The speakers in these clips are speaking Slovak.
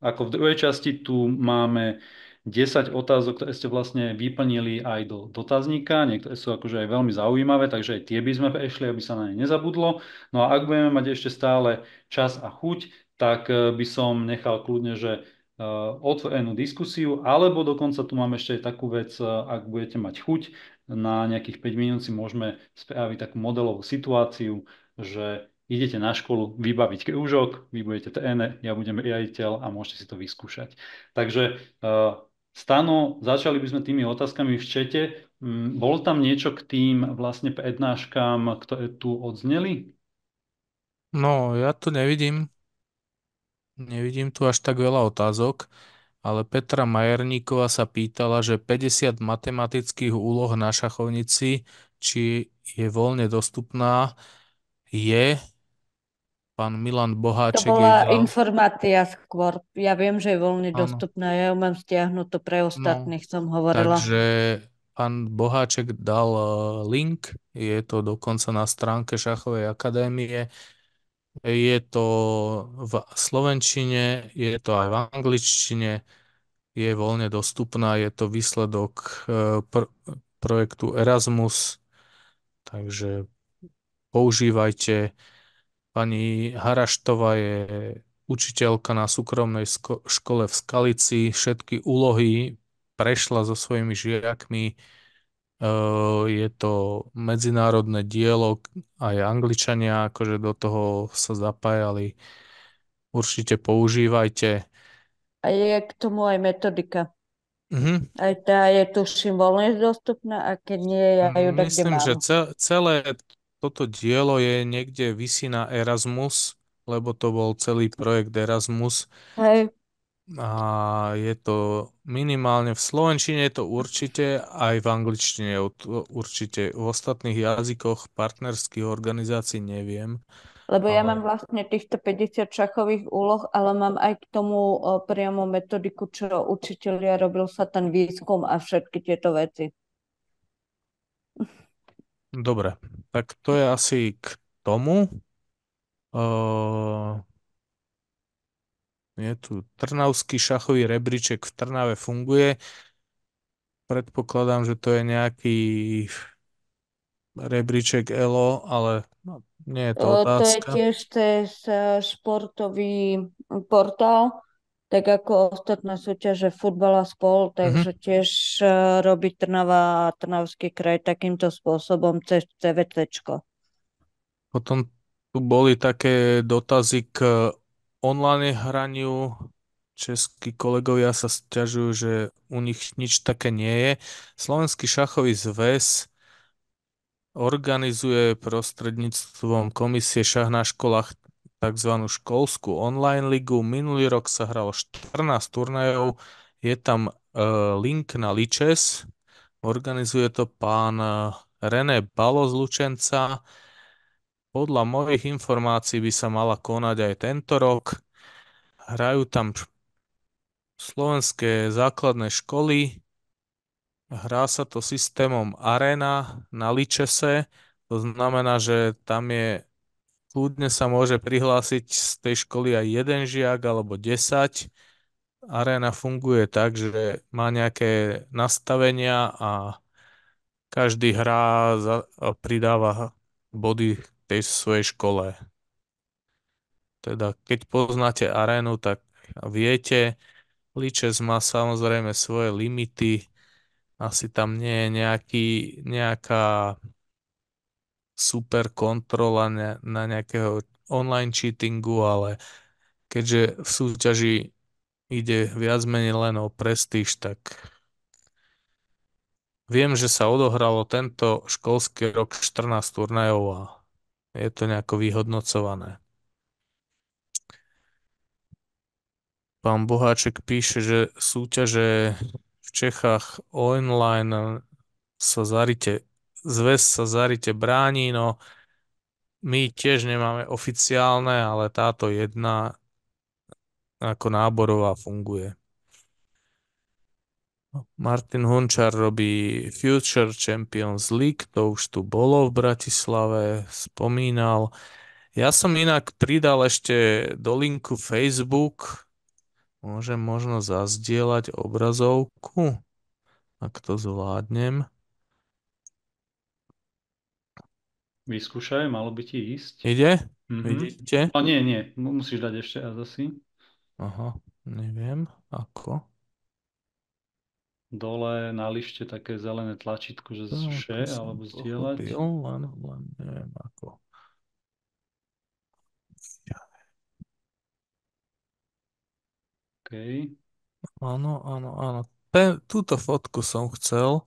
ako v druhej časti tu máme 10 otázok, ktoré ste vlastne vyplnili aj do dotazníka. Niektoré sú akože aj veľmi zaujímavé, takže aj tie by sme prešli, aby sa na ne nezabudlo. No a ak budeme mať ešte stále čas a chuť, tak eh, by som nechal kľudne, že eh, otvorenú diskusiu, alebo dokonca tu mám ešte aj takú vec, eh, ak budete mať chuť, na nejakých 5 minút si môžeme spraviť takú modelovú situáciu, že idete na školu vybaviť krúžok, vy budete tréner, ja budem riaditeľ a môžete si to vyskúšať. Takže Stano, začali by sme tými otázkami v čete. Mm, bol tam niečo k tým vlastne prednáškám, ktoré tu odzneli? No, ja tu nevidím. Nevidím tu až tak veľa otázok, ale Petra Majerníková sa pýtala, že 50 matematických úloh na šachovnici, či je voľne dostupná, je. Pán Milan To Boháček jej bola dal. informácia skôr. Ja viem, že je voľne Áno. dostupná. Ja ju mám stiahnuté pre No, ostatných, som hovorila. takže pán Boháček dal eh, link, je to dokonca na stránke Šachovej akadémie. Je to v slovenčine, je to aj v angličtine, je voľne dostupná, je to výsledok eh, pr- projektu Erasmus, takže používajte. Pani Haraštová je učiteľka na súkromnej sko- škole v Skalici, všetky úlohy prešla so svojimi žiakmi. Je to medzinárodné dielo, aj Angličania akože do toho sa zapájali. Určite používajte. A je k tomu aj metodika. Mhm. Aj tá je, tuším, voľne dostupná a keď nie, ja ju Myslím, že ce- celé toto dielo je niekde vysí na Erasmus, lebo to bol celý projekt Erasmus Hej, a je to minimálne v slovenčine je to určite, aj v angličtine je určite. V ostatných jazykoch partnerských organizácií neviem, lebo ja mám vlastne týchto 50 šachových úloh, ale mám aj k tomu priamo metodiku, čo učitelia, robil sa ten výskum a všetky tieto veci. Dobre, tak to je asi k tomu. Uh, je tu Trnavský šachový rebríček v Trnave funguje. Predpokladám, že to je nejaký rebríček ELO, ale no, nie je to O, To je otázka. tiež cez e, športový portál, tak ako ostatné súťaže futbal a spol, Mhm. takže tiež e, robí Trnava a Trnavský kraj takýmto spôsobom cez CVCčko. Potom tu boli také dotazy k online hraniu. Českí kolegovia sa sťažujú, že u nich nič také nie je. Slovenský šachový zväz organizuje prostredníctvom komisie šach na školách tzv. školskú online ligu. Minulý rok sa hralo 14 turnajov. Je tam e, link na Ličes. Organizuje to pán e, René Balo z Lučenca. Podľa mojich informácií by sa mala konať aj tento rok. Hrajú tam slovenské základné školy. Hrá sa to systémom Arena na Ličese. To znamená, že tam je kľudne sa môže prihlásiť z tej školy aj jeden žiak alebo 10. Arena funguje tak, že má nejaké nastavenia a každý hrá a pridáva body tej svojej škole. Teda keď poznáte arénu, tak viete, Ličes má samozrejme svoje limity, asi tam nie je nejaký, nejaká super kontrola na, na nejakého online cheatingu, ale keďže v súťaži ide viac menej len o prestíž, tak viem, že sa odohralo tento školský rok 14 turnajov a je to nejako vyhodnocované. Pán Boháček píše, že súťaže v Čechách online sa zarite, zväz sa zarite bráni, no my tiež nemáme oficiálne, ale táto jedna ako náborová funguje. Martin Hončar robí Future Champions League, to už tu bolo v Bratislave, spomínal. Ja som inak pridal ešte do linku Facebook Môžem možno zazdieľať obrazovku, ak to zvládnem. Vyskúšaj, malo by ti ísť. Ide? Mhm. Vidíte? A nie, nie, musíš dať ešte raz asi. Aha, neviem, ako. Dole na lište také zelené tlačítko, že to som alebo zdieľať. len, len neviem ako. OK. Áno, áno, áno. Ten, túto fotku som chcel,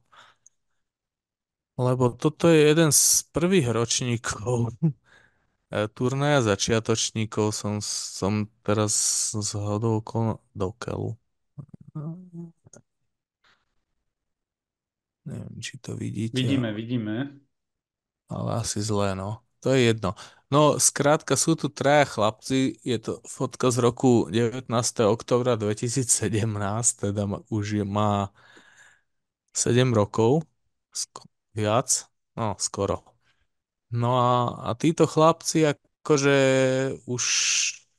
lebo toto je jeden z prvých ročníkov e, turnaja začiatočníkov. Som, som teraz z hodou do keľu. Neviem, či to vidíte. Vidíme, vidíme. Ale asi zlé, no. To je jedno. No, skrátka sú tu traja chlapci, je to fotka z roku 19. oktobra 2017, teda už je, má 7 rokov, viac, no skoro. No a, a títo chlapci akože už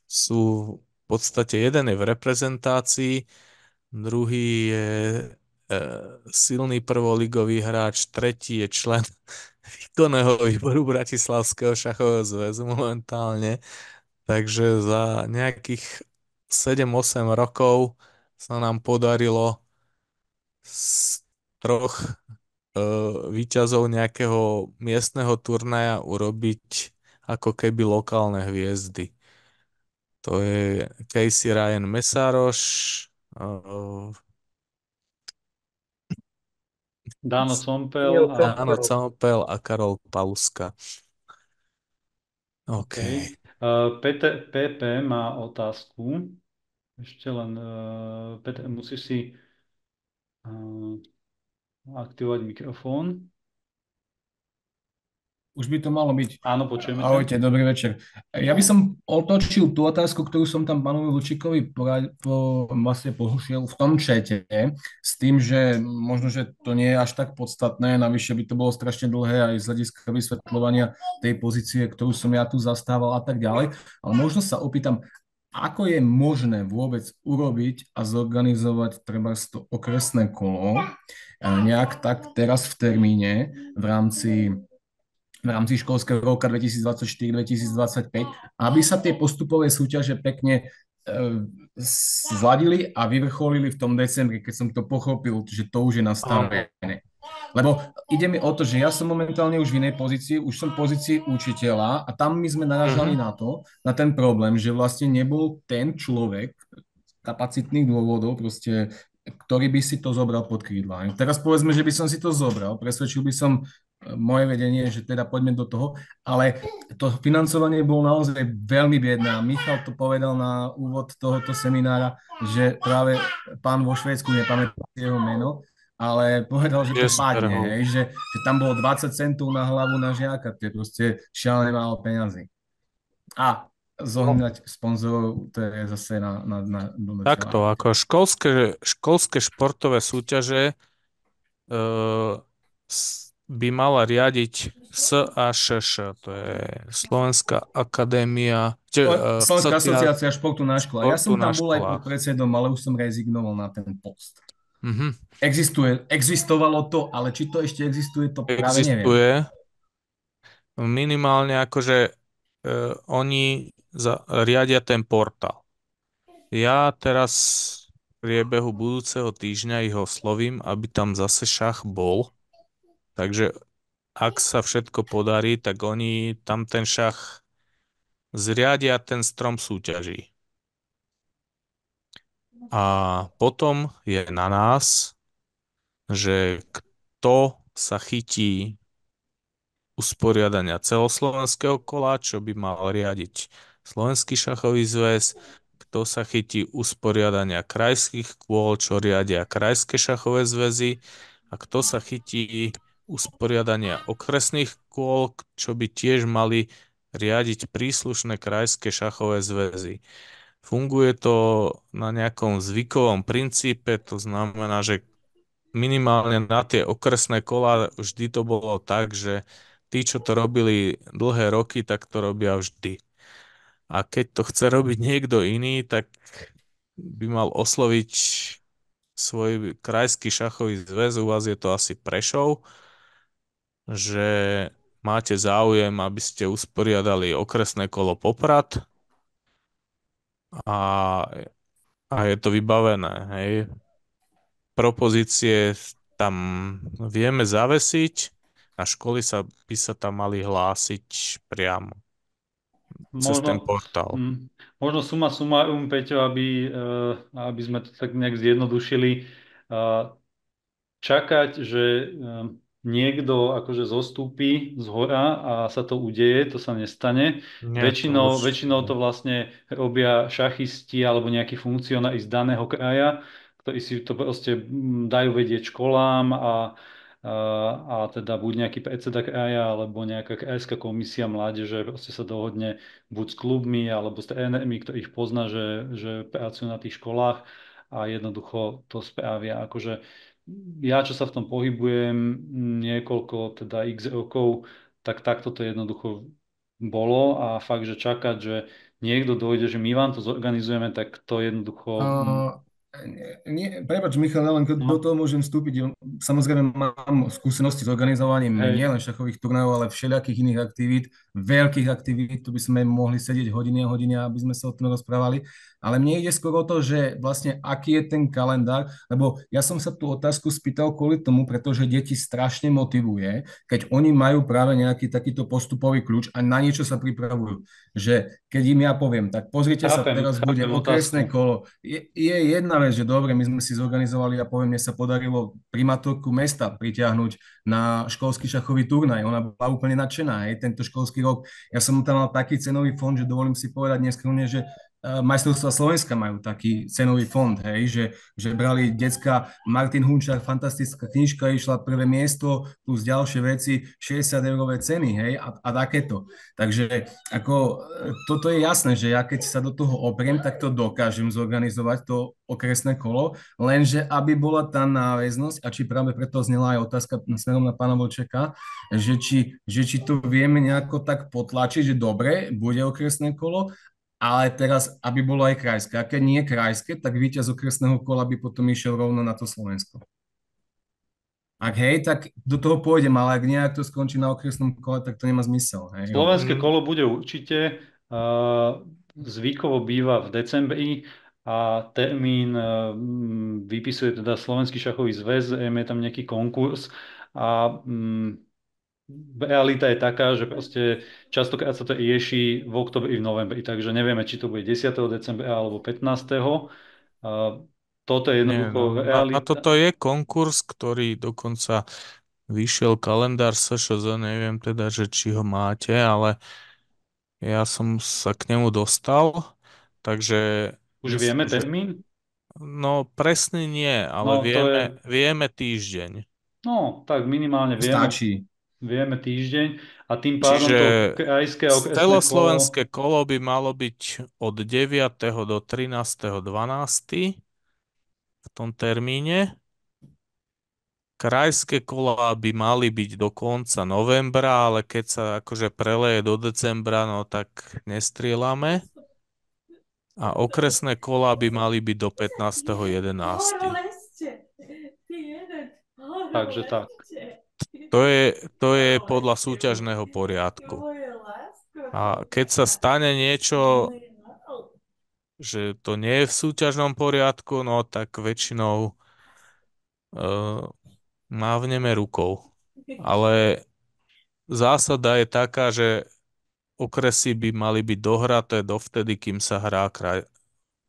sú v podstate jeden je v reprezentácii, druhý je e, silný prvoligový hráč, tretí je člen výkonného výboru Bratislavského šachového zväzu momentálne. Takže za nejakých 7-8 rokov sa nám podarilo z troch výťazov nejakého miestneho turnaja urobiť ako keby lokálne hviezdy. To je Casey Ryan Mesaroš, e, Dano Sompel a... Áno, Campel a Karol Paluska. OK. Uh, PT, PP má otázku. Ešte len, uh, PT, musíš si uh, aktivovať mikrofón. Už by to malo byť. Áno, počujeme. Ahojte, dobrý večer. Ja by som otočil tú otázku, ktorú som tam pánovi Lučíkovi porad- po, vlastne pohušiel v tom čete, s tým, že možno, že to nie je až tak podstatné, navyše by to bolo strašne dlhé aj z hľadiska vysvetľovania tej pozície, ktorú som ja tu zastával a tak ďalej. Ale možno sa opýtam, ako je možné vôbec urobiť a zorganizovať treba to okresné kolo eh, nejak tak teraz v termíne v rámci v rámci školského roka 2024-2025, aby sa tie postupové súťaže pekne zladili a vyvrcholili v tom decembri, keď som to pochopil, že to už je nastavené. Lebo ide mi o to, že ja som momentálne už v inej pozícii, už som v pozícii učiteľa a tam my sme naražali Mhm. na to, na ten problém, že vlastne nebol ten človek kapacitných dôvodov, proste, ktorý by si to zobral pod krídla. Teraz povedzme, že by som si to zobral, presvedčil by som moje vedenie, že teda poďme do toho, ale to financovanie bolo naozaj veľmi biedné Michal to povedal na úvod tohoto seminára, že práve pán vo Švédsku, nepamätám jeho meno, ale povedal, že to Yes, padne, hej, že, že tam bolo 20 centov na hlavu na žiaka, to je proste šialené málo peňazí. A zohnať sponzorov, to je zase na, na, na, na Takto, ako školské, školské športové súťaže s- by mala riadiť SAŠŠ, to je Slovenská akadémia, če, e, Slovenská asocia- asociácia športu na škole. Ja som tam bol aj pod predsedom, ale už som rezignoval na ten post. Mhm. Existuje, existovalo to, ale či to ešte existuje, to práve neviem. Existuje. Minimálne akože e, oni za, riadia ten portál. Ja teraz v priebehu budúceho týždňa ich oslovím, aby tam zase šach bol. Takže ak sa všetko podarí, tak oni tam ten šach zriadia ten strom súťaží. A potom je na nás, že kto sa chytí usporiadania celoslovenského kola, čo by mal riadiť Slovenský šachový zväz, kto sa chytí usporiadania krajských kôl, čo riadia krajské šachové zväzy a kto sa chytí usporiadania okresných kôl, čo by tiež mali riadiť príslušné krajské šachové zväzy. Funguje to na nejakom zvykovom princípe, to znamená, že minimálne na tie okresné kola vždy to bolo tak, že tí, čo to robili dlhé roky, tak to robia vždy. A keď to chce robiť niekto iný, tak by mal osloviť svoj krajský šachový zväz, u vás je to asi Prešov, že máte záujem, aby ste usporiadali okresné kolo Poprad a, a je to vybavené, hej. Propozície tam vieme zavesiť a školy sa, by sa tam mali hlásiť priamo cez ten portál. mm, možno suma sumarum, Peťo, aby, eh, aby sme to tak nejak zjednodušili, čakať, že eh, niekto akože zostúpi z hora a sa to udeje, to sa nestane. Nie, väčšinou, to už... väčšinou to vlastne robia šachisti alebo nejakí funkcionári z daného kraja, ktorí si to proste mm, dajú vedieť školám a, a, a teda buď nejaký predseda kraja alebo nejaká krajská komisia mládeže proste sa dohodne buď s klubmi alebo s trénermi, ktorých pozná, že, že pracujú na tých školách a jednoducho to spravia. Akože ja, čo sa v tom pohybujem niekoľko, teda x rokov, tak takto to jednoducho bolo a fakt, že čakať, že niekto dojde, že my vám to zorganizujeme, tak to jednoducho... Uh, nie, prepač, Michal, len keď no. do toho môžem vstúpiť. Samozrejme, mám skúsenosti s organizovaním Hej. nielen šachových turnajov, ale všelijakých iných aktivít, veľkých aktivít, tu by sme mohli sedieť hodiny a hodiny, aby sme sa o tom rozprávali. Ale mne ide skôr o to, že vlastne aký je ten kalendár, lebo ja som sa tú otázku spýtal kvôli tomu, pretože deti strašne motivuje, keď oni majú práve nejaký takýto postupový kľúč a na niečo sa pripravujú. Že keď im ja poviem, tak pozrite chápem, sa, teraz bude okresné kolo. Je, je jedna vec, že dobre, my sme si zorganizovali a poviem, mne sa podarilo primátorku mesta pritiahnuť na školský šachový turnaj. Ona bola úplne nadšená, aj tento školský rok. Ja som tam mal taký cenový fond, že dovolím si povedať dnes, že majstrovstva Slovenska majú taký cenový fond, hej, že, že brali decka, Martin Hunčák, fantastická knižka, išla prvé miesto, plus ďalšie veci, 60 eurové ceny, hej, a, a takéto. Takže ako, eh, toto je jasné, že ja keď sa do toho opriem, tak to dokážem zorganizovať, to okresné kolo, lenže aby bola tá náväznosť, a či práve preto znela aj otázka smerom na pána Volčeka, že či, že či to vieme nejako tak potlačiť, že dobre, bude okresné kolo, ale teraz, aby bolo aj krajské. A keď nie krajské, tak víťaz okresného kola by potom išiel rovno na to Slovensko. Ak hej, tak do toho pôjdem, ale ak nie, ak to skončí na okresnom kole, tak to nemá zmysel. Hej. Slovenské kolo bude určite. Uh, zvykovo býva v decembri a termín uh, vypisuje teda Slovenský šachový zväz, je tam nejaký konkurs a um, realita je taká, že proste častokrát sa to rieši v oktobri i v novembri, takže nevieme, či to bude 10. decembra alebo 15. A toto je jednoducho Nie, no, realita. A, a toto je konkurs, ktorý dokonca vyšiel kalendár SŠZ, neviem teda, že či ho máte, ale ja som sa k nemu dostal, takže... Už vieme že... termín? No presne nie, ale no, vieme, je... vieme týždeň. No, tak minimálne vieme. Stačí vieme týždeň a tým pádom Čiže to krajské okresné celoslovenské kolo... kolo by malo byť od 9. do 13.12. v tom termíne. Krajské kola by mali byť do konca novembra, ale keď sa akože preleje do decembra, no tak nestrielame. A okresné kola by mali byť do 15.11. Takže tak. To je, to je podľa súťažného poriadku. A keď sa stane niečo, že to nie je v súťažnom poriadku, no tak väčšinou uh, mávneme rukou. Ale zásada je taká, že okresy by mali byť dohraté dovtedy, kým sa hrá kraj,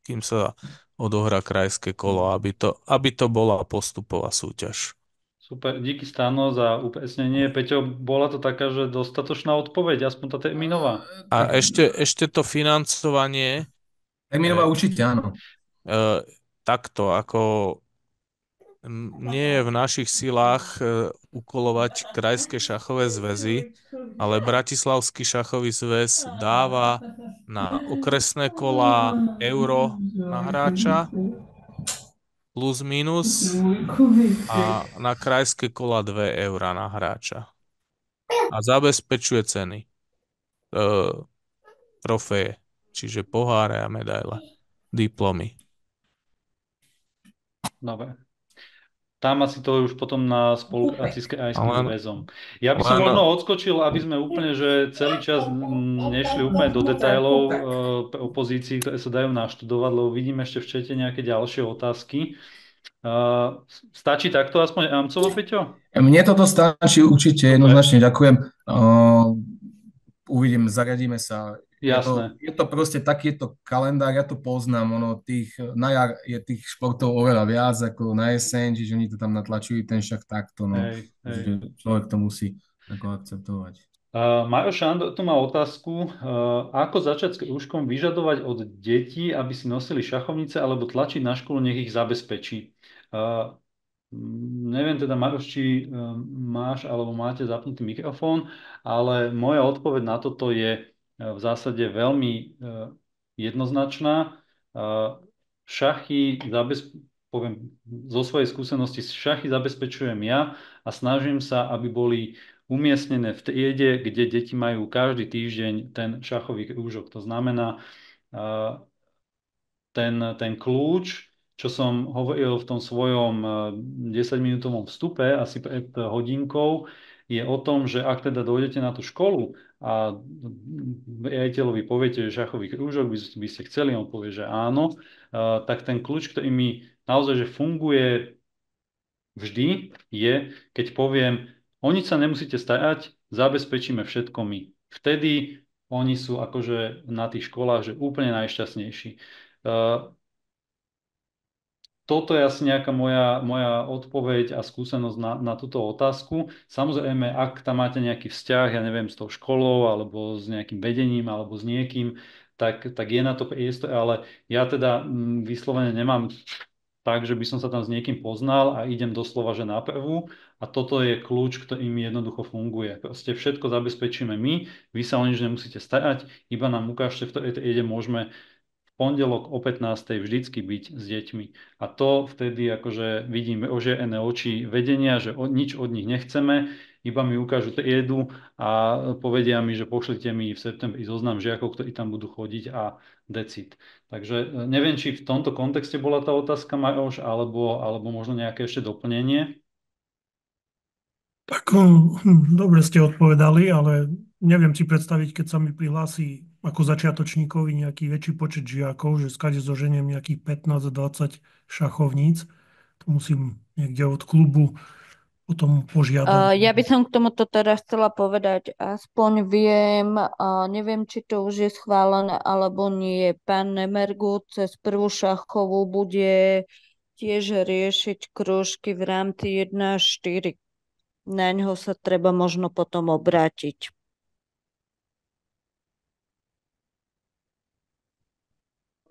kým sa odohrá krajské kolo, aby to, aby to bola postupová súťaž. Super, díky Stano za upresnenie. Peťo, bola to taká, že dostatočná odpoveď, aspoň tá termínová. A ešte, ešte to financovanie. Termínová určite, áno. E, takto, ako nie je v našich silách e, ukolovať krajské šachové zväzy, ale Bratislavský šachový zväz dáva na okresné kola euro na hráča plus minus a na krajské kola 2 eurá na hráča. A zabezpečuje ceny. E, trofeje, čiže poháre a medaile, diplomy. Dobre. Tam asi to je už potom na spolupráci s krajským zväzom. Ja by som možno odskočil, aby sme úplne, že celý čas nešli úplne do detailov e, pre opozícií, ktoré sa dajú naštudovať, lebo vidím ešte v čete nejaké ďalšie otázky. E, Stačí takto aspoň Amcovo, Peťo? Mne toto stačí určite, jednoznačne ďakujem. Uh, uvidím, zariadíme sa. Je to, Jasné. je to proste takýto kalendár, ja to poznám, ono tých, na jar je tých športov oveľa viac ako na jeseň, čiže oni to tam natlačujú ten šach takto, no. Hej, hej. Človek to musí ako akceptovať. Uh, Majo Šandor tu má otázku, uh, ako začať s krúžkom vyžadovať od detí, aby si nosili šachovnice alebo tlačiť na školu, nech ich zabezpečí. Uh, neviem teda, Maroš, či uh, máš alebo máte zapnutý mikrofón, ale moja odpoveď na toto je v zásade veľmi uh, jednoznačná. Uh, šachy poviem zo svojej skúsenosti, šachy zabezpečujem ja a snažím sa, aby boli umiestnené v triede, kde deti majú každý týždeň ten šachový krúžok. To znamená, ten, ten kľúč, čo som hovoril v tom svojom uh, 10-minútovom vstupe, asi pred hodinkou, je o tom, že ak teda dojdete na tú školu a riaditeľovi poviete, že šachový krúžok by, by ste chceli, on povie, že áno, tak ten kľúč, ktorý mi naozaj že funguje vždy, je, keď poviem, o nič sa nemusíte starať, zabezpečíme všetko my. Vtedy oni sú akože na tých školách že úplne najšťastnejší. Toto je asi nejaká moja, moja odpoveď a skúsenosť na, na túto otázku. Samozrejme, ak tam máte nejaký vzťah, ja neviem, s tou školou, alebo s nejakým vedením, alebo s niekým, tak, tak je na to priestor, ale ja teda mm, vyslovene nemám tak, že by som sa tam s niekým poznal a idem doslova, že na prvú. A toto je kľúč, ktorý mi jednoducho funguje. Proste všetko zabezpečíme my, vy sa o nič nemusíte starať, iba nám ukážte, v ktorej triede môžeme pondelok o 15. vždycky byť s deťmi. A to vtedy akože vidím ožierené oči vedenia, že o, nič od nich nechceme, iba mi ukážu triedu a povedia mi, že pošlite mi v septembri zoznam žiakov, ktorí tam budú chodiť a decid. Takže neviem, či v tomto kontexte bola tá otázka, Maroš, alebo, alebo možno nejaké ešte doplnenie. Tak hm, dobre ste odpovedali, ale neviem si predstaviť, keď sa mi prihlási ako začiatočníkovi nejaký väčší počet žiakov, že skade zoženiem nejakých 15-20 šachovníc. To musím niekde od klubu potom požiadať. Uh, ja by som k tomuto teraz chcela povedať, aspoň viem, uh, neviem, či to už je schválené alebo nie. Pán Nemergu cez prvú šachovú bude tiež riešiť krúžky v rámci 1 až 4. Na ňo sa treba možno potom obrátiť.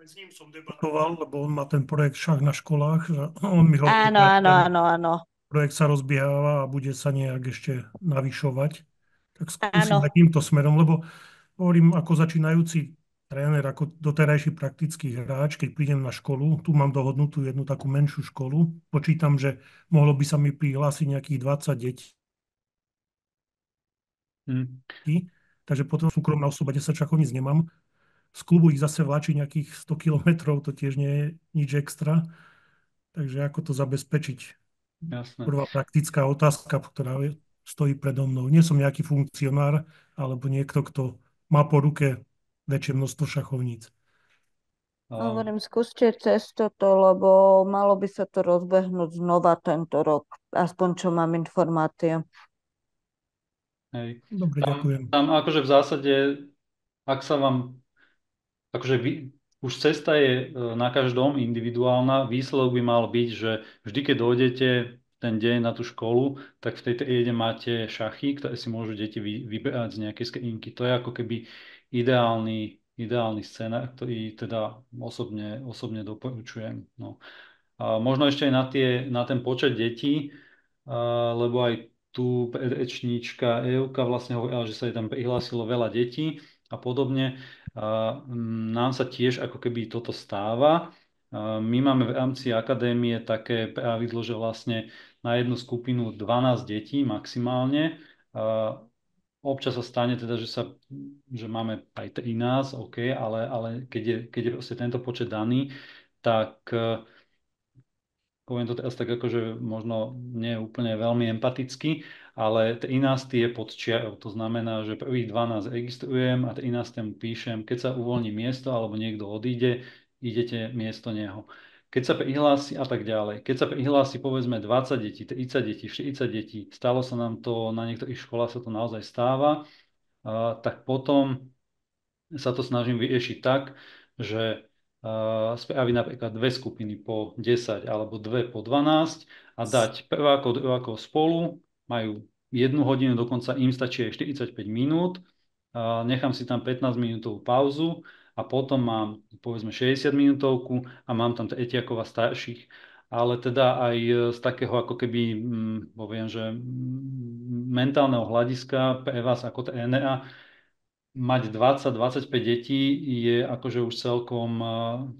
S ním som debatoval, lebo on má ten projekt Šach na školách. Že on mi hovorí, Áno, že áno, ten áno, áno. projekt sa rozbieháva a bude sa nejak ešte navyšovať. Tak skúsim Áno. aj týmto smerom, lebo hovorím ako začínajúci tréner, ako doterajší praktický hráč, keď prídem na školu, tu mám dohodnutú jednu takú menšiu školu, počítam, že mohlo by sa mi prihlásiť nejakých 20 detí, Hm. takže potom súkromná osoba 10 šachovníc nemám. Z klubu ich zase vláči nejakých 100 kilometrov, to tiež nie je nič extra. Takže ako to zabezpečiť? Jasné. Prvá praktická otázka, ktorá stojí predo mnou. Nie som nejaký funkcionár, alebo niekto, kto má po ruke väčšie množstvo šachovníc. Hovorím, skúste cez toto, lebo malo by sa to rozbehnúť znova tento rok. Aspoň čo mám informácie. Hej. Dobre, Tam, ďakujem. tam akože v zásade, ak sa vám, akože vy, už cesta je e, na každom individuálna, výsledok by mal byť, že vždy, keď dojdete ten deň na tú školu, tak v tej triede máte šachy, ktoré si môžu deti vy, vyberať z nejakej skrinky. To je ako keby ideálny, ideálny scénar, ktorý teda osobne, osobne doporučujem. No. A možno ešte aj na, tie, na ten počet detí, a, lebo aj tu predrečníčka Evka vlastne hovorila, že sa jej tam prihlásilo veľa detí a podobne. Nám sa tiež ako keby toto stáva. My máme v rámci akadémie také pravidlo, že vlastne na jednu skupinu 12 detí maximálne. Občas sa stane teda, že, sa, že máme aj 13, OK, ale, ale keď, je, keď je proste tento počet daný, tak poviem to teraz tak akože možno nie úplne veľmi empaticky, ale 13 je pod čiarou. To znamená, že prvých 12 registrujem a 13 mu píšem, keď sa uvoľní miesto alebo niekto odíde, idete miesto neho. Keď sa prihlási a tak ďalej. Keď sa prihlási povedzme 20 detí, 30 detí, 40 detí, stalo sa nám to, na niektorých školách sa to naozaj stáva, tak potom sa to snažím vyriešiť tak, že spraviť napríklad dve skupiny po 10 alebo dve po 12 a dať prvákov, druhákov spolu, majú jednu hodinu, dokonca im stačí aj 45 minút, nechám si tam 15 minútovú pauzu a potom mám povedzme 60 minútovku a mám tam tretiakov a starších. Ale teda aj z takého ako keby, mm, poviem, že mm, mentálneho hľadiska pre vás ako trénera mať 20-25 detí je akože už celkom,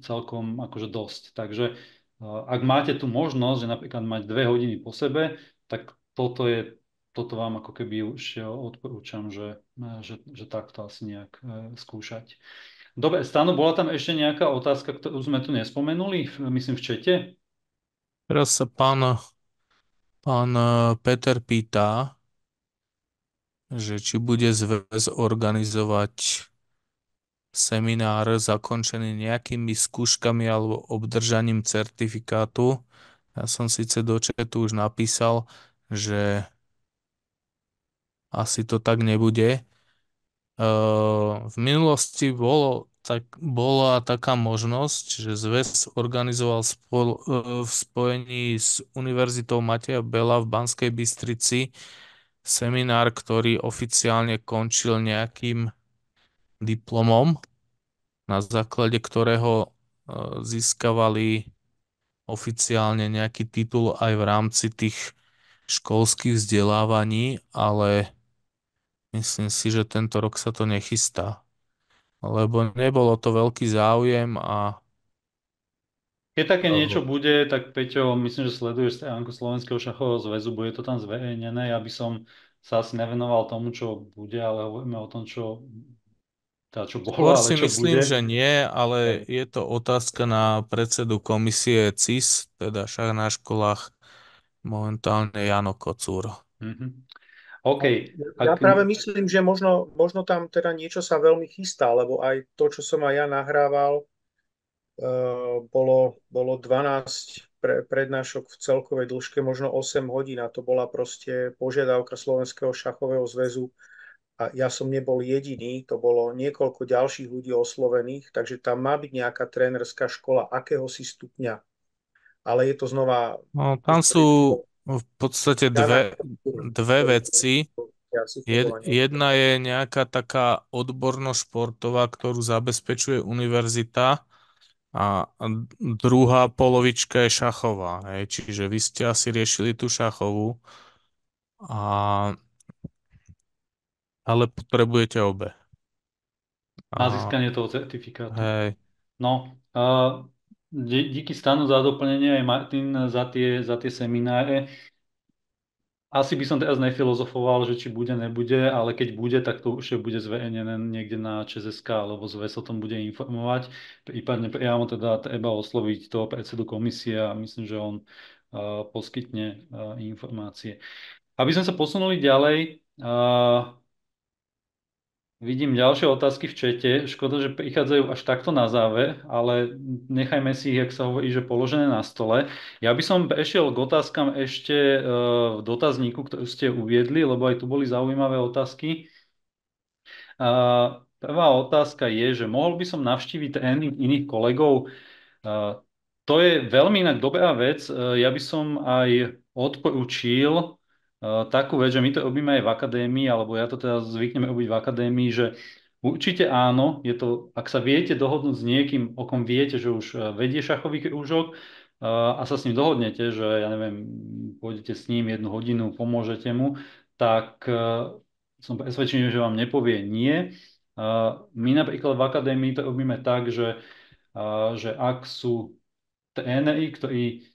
celkom akože dosť. Takže ak máte tu možnosť, že napríklad mať dve hodiny po sebe, tak toto je toto vám ako keby už odporúčam, že, eh, že, že takto asi nejak skúšať. Dobre, Stano, bola tam ešte nejaká otázka, ktorú sme tu nespomenuli, myslím v čete? Teraz sa pán, pán Peter pýta, že či bude zväz organizovať seminár zakončený nejakými skúškami alebo obdržaním certifikátu. Ja som síce do četu už napísal, že asi to tak nebude. V minulosti bolo, tak, bola taká možnosť, že zväz organizoval spol, v spojení s Univerzitou Mateja Bela v Banskej Bystrici seminár, ktorý oficiálne končil nejakým diplomom, na základe ktorého e, získavali oficiálne nejaký titul aj v rámci tých školských vzdelávaní, ale myslím si, že tento rok sa to nechystá. Lebo nebolo to veľký záujem a keď také niečo bude, tak Peťo, myslím, že sleduješ stránku Slovenského šachového zväzu, bude to tam zverejnené. Ja by som sa asi nevenoval tomu, čo bude, ale hovoríme o tom, čo, teda čo bolo, Skôr ale si čo myslím, bude. že nie, ale je to otázka na predsedu komisie CIS, teda šach na školách, momentálne Jano Kocúr. Mm-hmm. OK. Ja, ja práve myslím, že možno, možno tam teda niečo sa veľmi chystá, lebo aj to, čo som aj ja nahrával, Eh, bolo, bolo 12 pre, prednášok v celkovej dĺžke, možno 8 hodín a to bola proste požiadavka Slovenského šachového zväzu a ja som nebol jediný, to bolo niekoľko ďalších ľudí oslovených, takže tam má byť nejaká trénerská škola akéhosi stupňa. Ale je to znova... No, tam sú v podstate dve, dve veci. Jedna je nejaká taká odborno-športová, ktorú zabezpečuje univerzita, a druhá polovička je šachová. Hej. Čiže vy ste asi riešili tú šachovú, a... ale potrebujete obe. A... Na získanie toho certifikátu. Hej. No, uh, díky stanu za doplnenie aj Martin za tie, za tie semináre. Asi by som teraz nefilozofoval, že či bude, nebude, ale keď bude, tak to už bude zverejnené niekde na ČSSK alebo ZVS o tom bude informovať. Prípadne priamo teda treba osloviť toho predsedu komisie a myslím, že on uh, poskytne uh, informácie. Aby sme sa posunuli ďalej, uh, Vidím ďalšie otázky v čete. Škoda, že prichádzajú až takto na záver, ale nechajme si ich, jak sa hovorí, že položené na stole. Ja by som prešiel k otázkam ešte e, v dotazníku, ktorú ste uviedli, lebo aj tu boli zaujímavé otázky. Prvá otázka je, že mohol by som navštíviť tréning iných kolegov. To je veľmi inak dobrá vec. E, ja by som aj odporúčil takú vec, že my to robíme aj v akadémii, alebo ja to teda zvyknem robiť v akadémii, že určite áno, je to, ak sa viete dohodnúť s niekým, o kom viete, že už vedie šachový krúžok a sa s ním dohodnete, že ja neviem, pôjdete s ním jednu hodinu, pomôžete mu, tak som presvedčený, že vám nepovie nie. My napríklad v akadémii to robíme tak, že, že ak sú tréneri, ktorí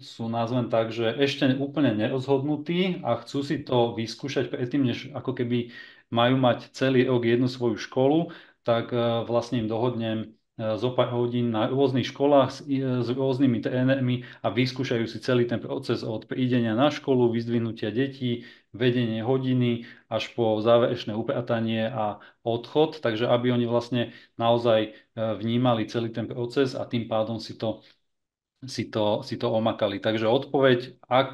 sú nazvem tak, že ešte úplne nerozhodnutí a chcú si to vyskúšať predtým, než ako keby majú mať celý rok jednu svoju školu, tak e, vlastne im dohodnem zo pár hodín na rôznych školách s, s rôznymi trénermi a vyskúšajú si celý ten proces od prídenia na školu, vyzdvihnutia detí, vedenie hodiny až po záverečné upratanie a odchod, takže aby oni vlastne naozaj vnímali celý ten proces a tým pádom si to, si to, si to omakali. Takže odpoveď, ak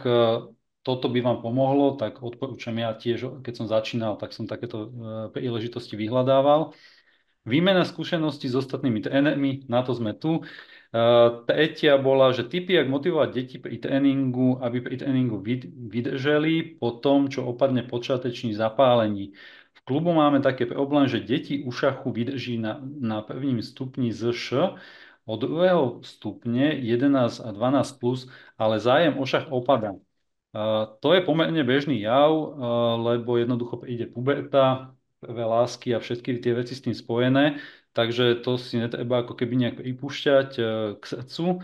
toto by vám pomohlo, tak odporúčam ja tiež, keď som začínal, tak som takéto príležitosti vyhľadával. Výmena skúseností s ostatnými trénermi, na to sme tu. Tretia bola, že typy, ak motivovať deti pri tréningu, aby pri tréningu vydrželi po tom, čo opadne počáteční zapálení. V klubu máme také problém, že deti u šachu vydrží na, na prvním stupni z š, od druhého stupne 11 a 12+, plus, ale zájem o šach opadá. To je pomerne bežný jav, lebo jednoducho príde puberta, prvé lásky a všetky tie veci s tým spojené, takže to si netreba ako keby nejak pripúšťať e, k srdcu. E,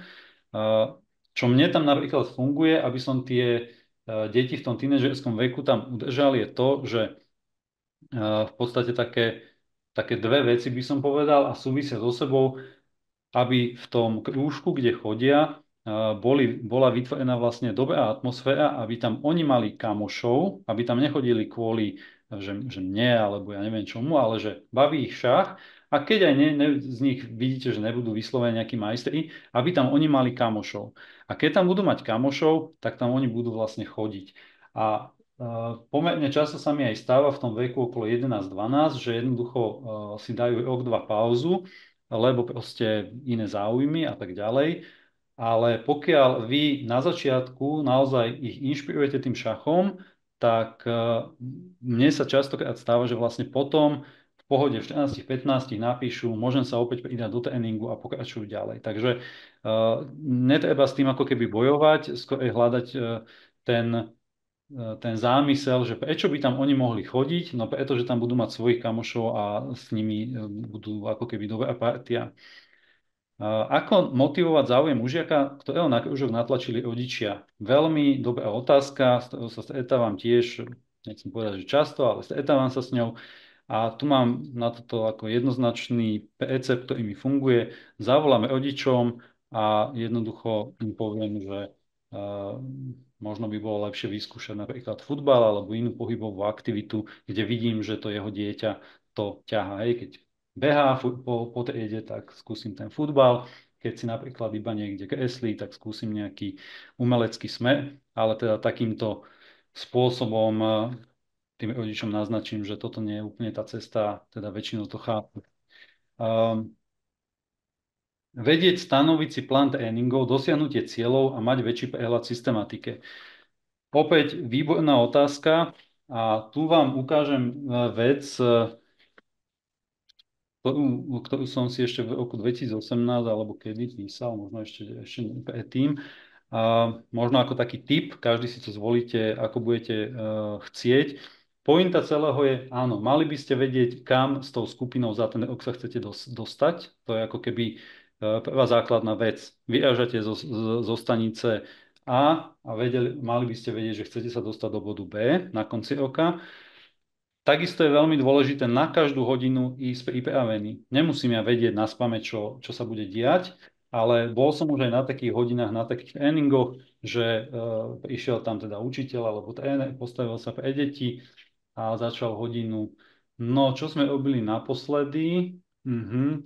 čo mne tam napríklad funguje, aby som tie e, deti v tom tínežerskom veku tam udržal, je to, že v podstate také, také dve veci by som povedal a súvisia so sebou, aby v tom krúžku, kde chodia, boli, bola vytvorená vlastne dobrá atmosféra, aby tam oni mali kamošov, aby tam nechodili kvôli že, že mne, alebo ja neviem čomu, ale že baví ich šach a keď aj ne, ne, z nich vidíte, že nebudú vyslovene nejakí majstri, aby tam oni mali kamošov. A keď tam budú mať kamošov, tak tam oni budú vlastne chodiť. A uh, pomerne často sa mi aj stáva v tom veku okolo 11-12, že jednoducho si dajú rok, dva pauzu, lebo proste iné záujmy a tak ďalej. Ale pokiaľ vy na začiatku naozaj ich inšpirujete tým šachom, tak eh, mne sa častokrát stáva, že vlastne potom v pohode v 14-15 napíšu, môžem sa opäť pridať do tréningu a pokračujú ďalej. Takže uh, netreba s tým ako keby bojovať, skôr hľadať uh, ten, ten zámysel, že prečo by tam oni mohli chodiť, no preto, že tam budú mať svojich kamošov a s nimi budú ako keby dobrá partia. Ako motivovať záujem u žiaka, ktorého na krúžok natlačili rodičia? Veľmi dobrá otázka, s ktorou sa stretávam tiež, nechcem povedať, že často, ale stretávam sa s ňou. A tu mám na toto ako jednoznačný recept, ktorý mi funguje. Zavolám rodičom a jednoducho im poviem, že možno by bolo lepšie vyskúšať napríklad futbal alebo inú pohybovú aktivitu, kde vidím, že to jeho dieťa to ťahá. Hej, keď behá po, po triede, tak skúsim ten futbal. Keď si napríklad iba niekde kreslí, tak skúsim nejaký umelecký smer, ale teda takýmto spôsobom eh, tým rodičom naznačím, že toto nie je úplne tá cesta, teda väčšinou to chápu. Um, vedieť stanoviť si plán tréningov, dosiahnutie cieľov a mať väčší prehľad systematike. Opäť výborná otázka a tu vám ukážem eh, vec, eh, ktorú, ktorú som si ešte v roku 2018 alebo kedy písal, možno ešte, ešte predtým. A možno ako taký tip, každý si to zvolíte, ako budete uh, chcieť. Pointa celého je, áno, mali by ste vedieť, kam s tou skupinou za ten rok sa chcete dos- dostať. To je ako keby prvá základná vec. Vyražate zo, zo stanice A a vedeli, mali by ste vedieť, že chcete sa dostať do bodu B na konci roka. Takisto je veľmi dôležité na každú hodinu ísť pripravený. Nemusím ja vedieť na spame, čo, čo sa bude diať, ale bol som už aj na takých hodinách, na takých tréningoch, že uh, išiel tam teda učiteľ alebo tréner, postavil sa pre deti a začal hodinu. No, čo sme robili naposledy? Uh-huh.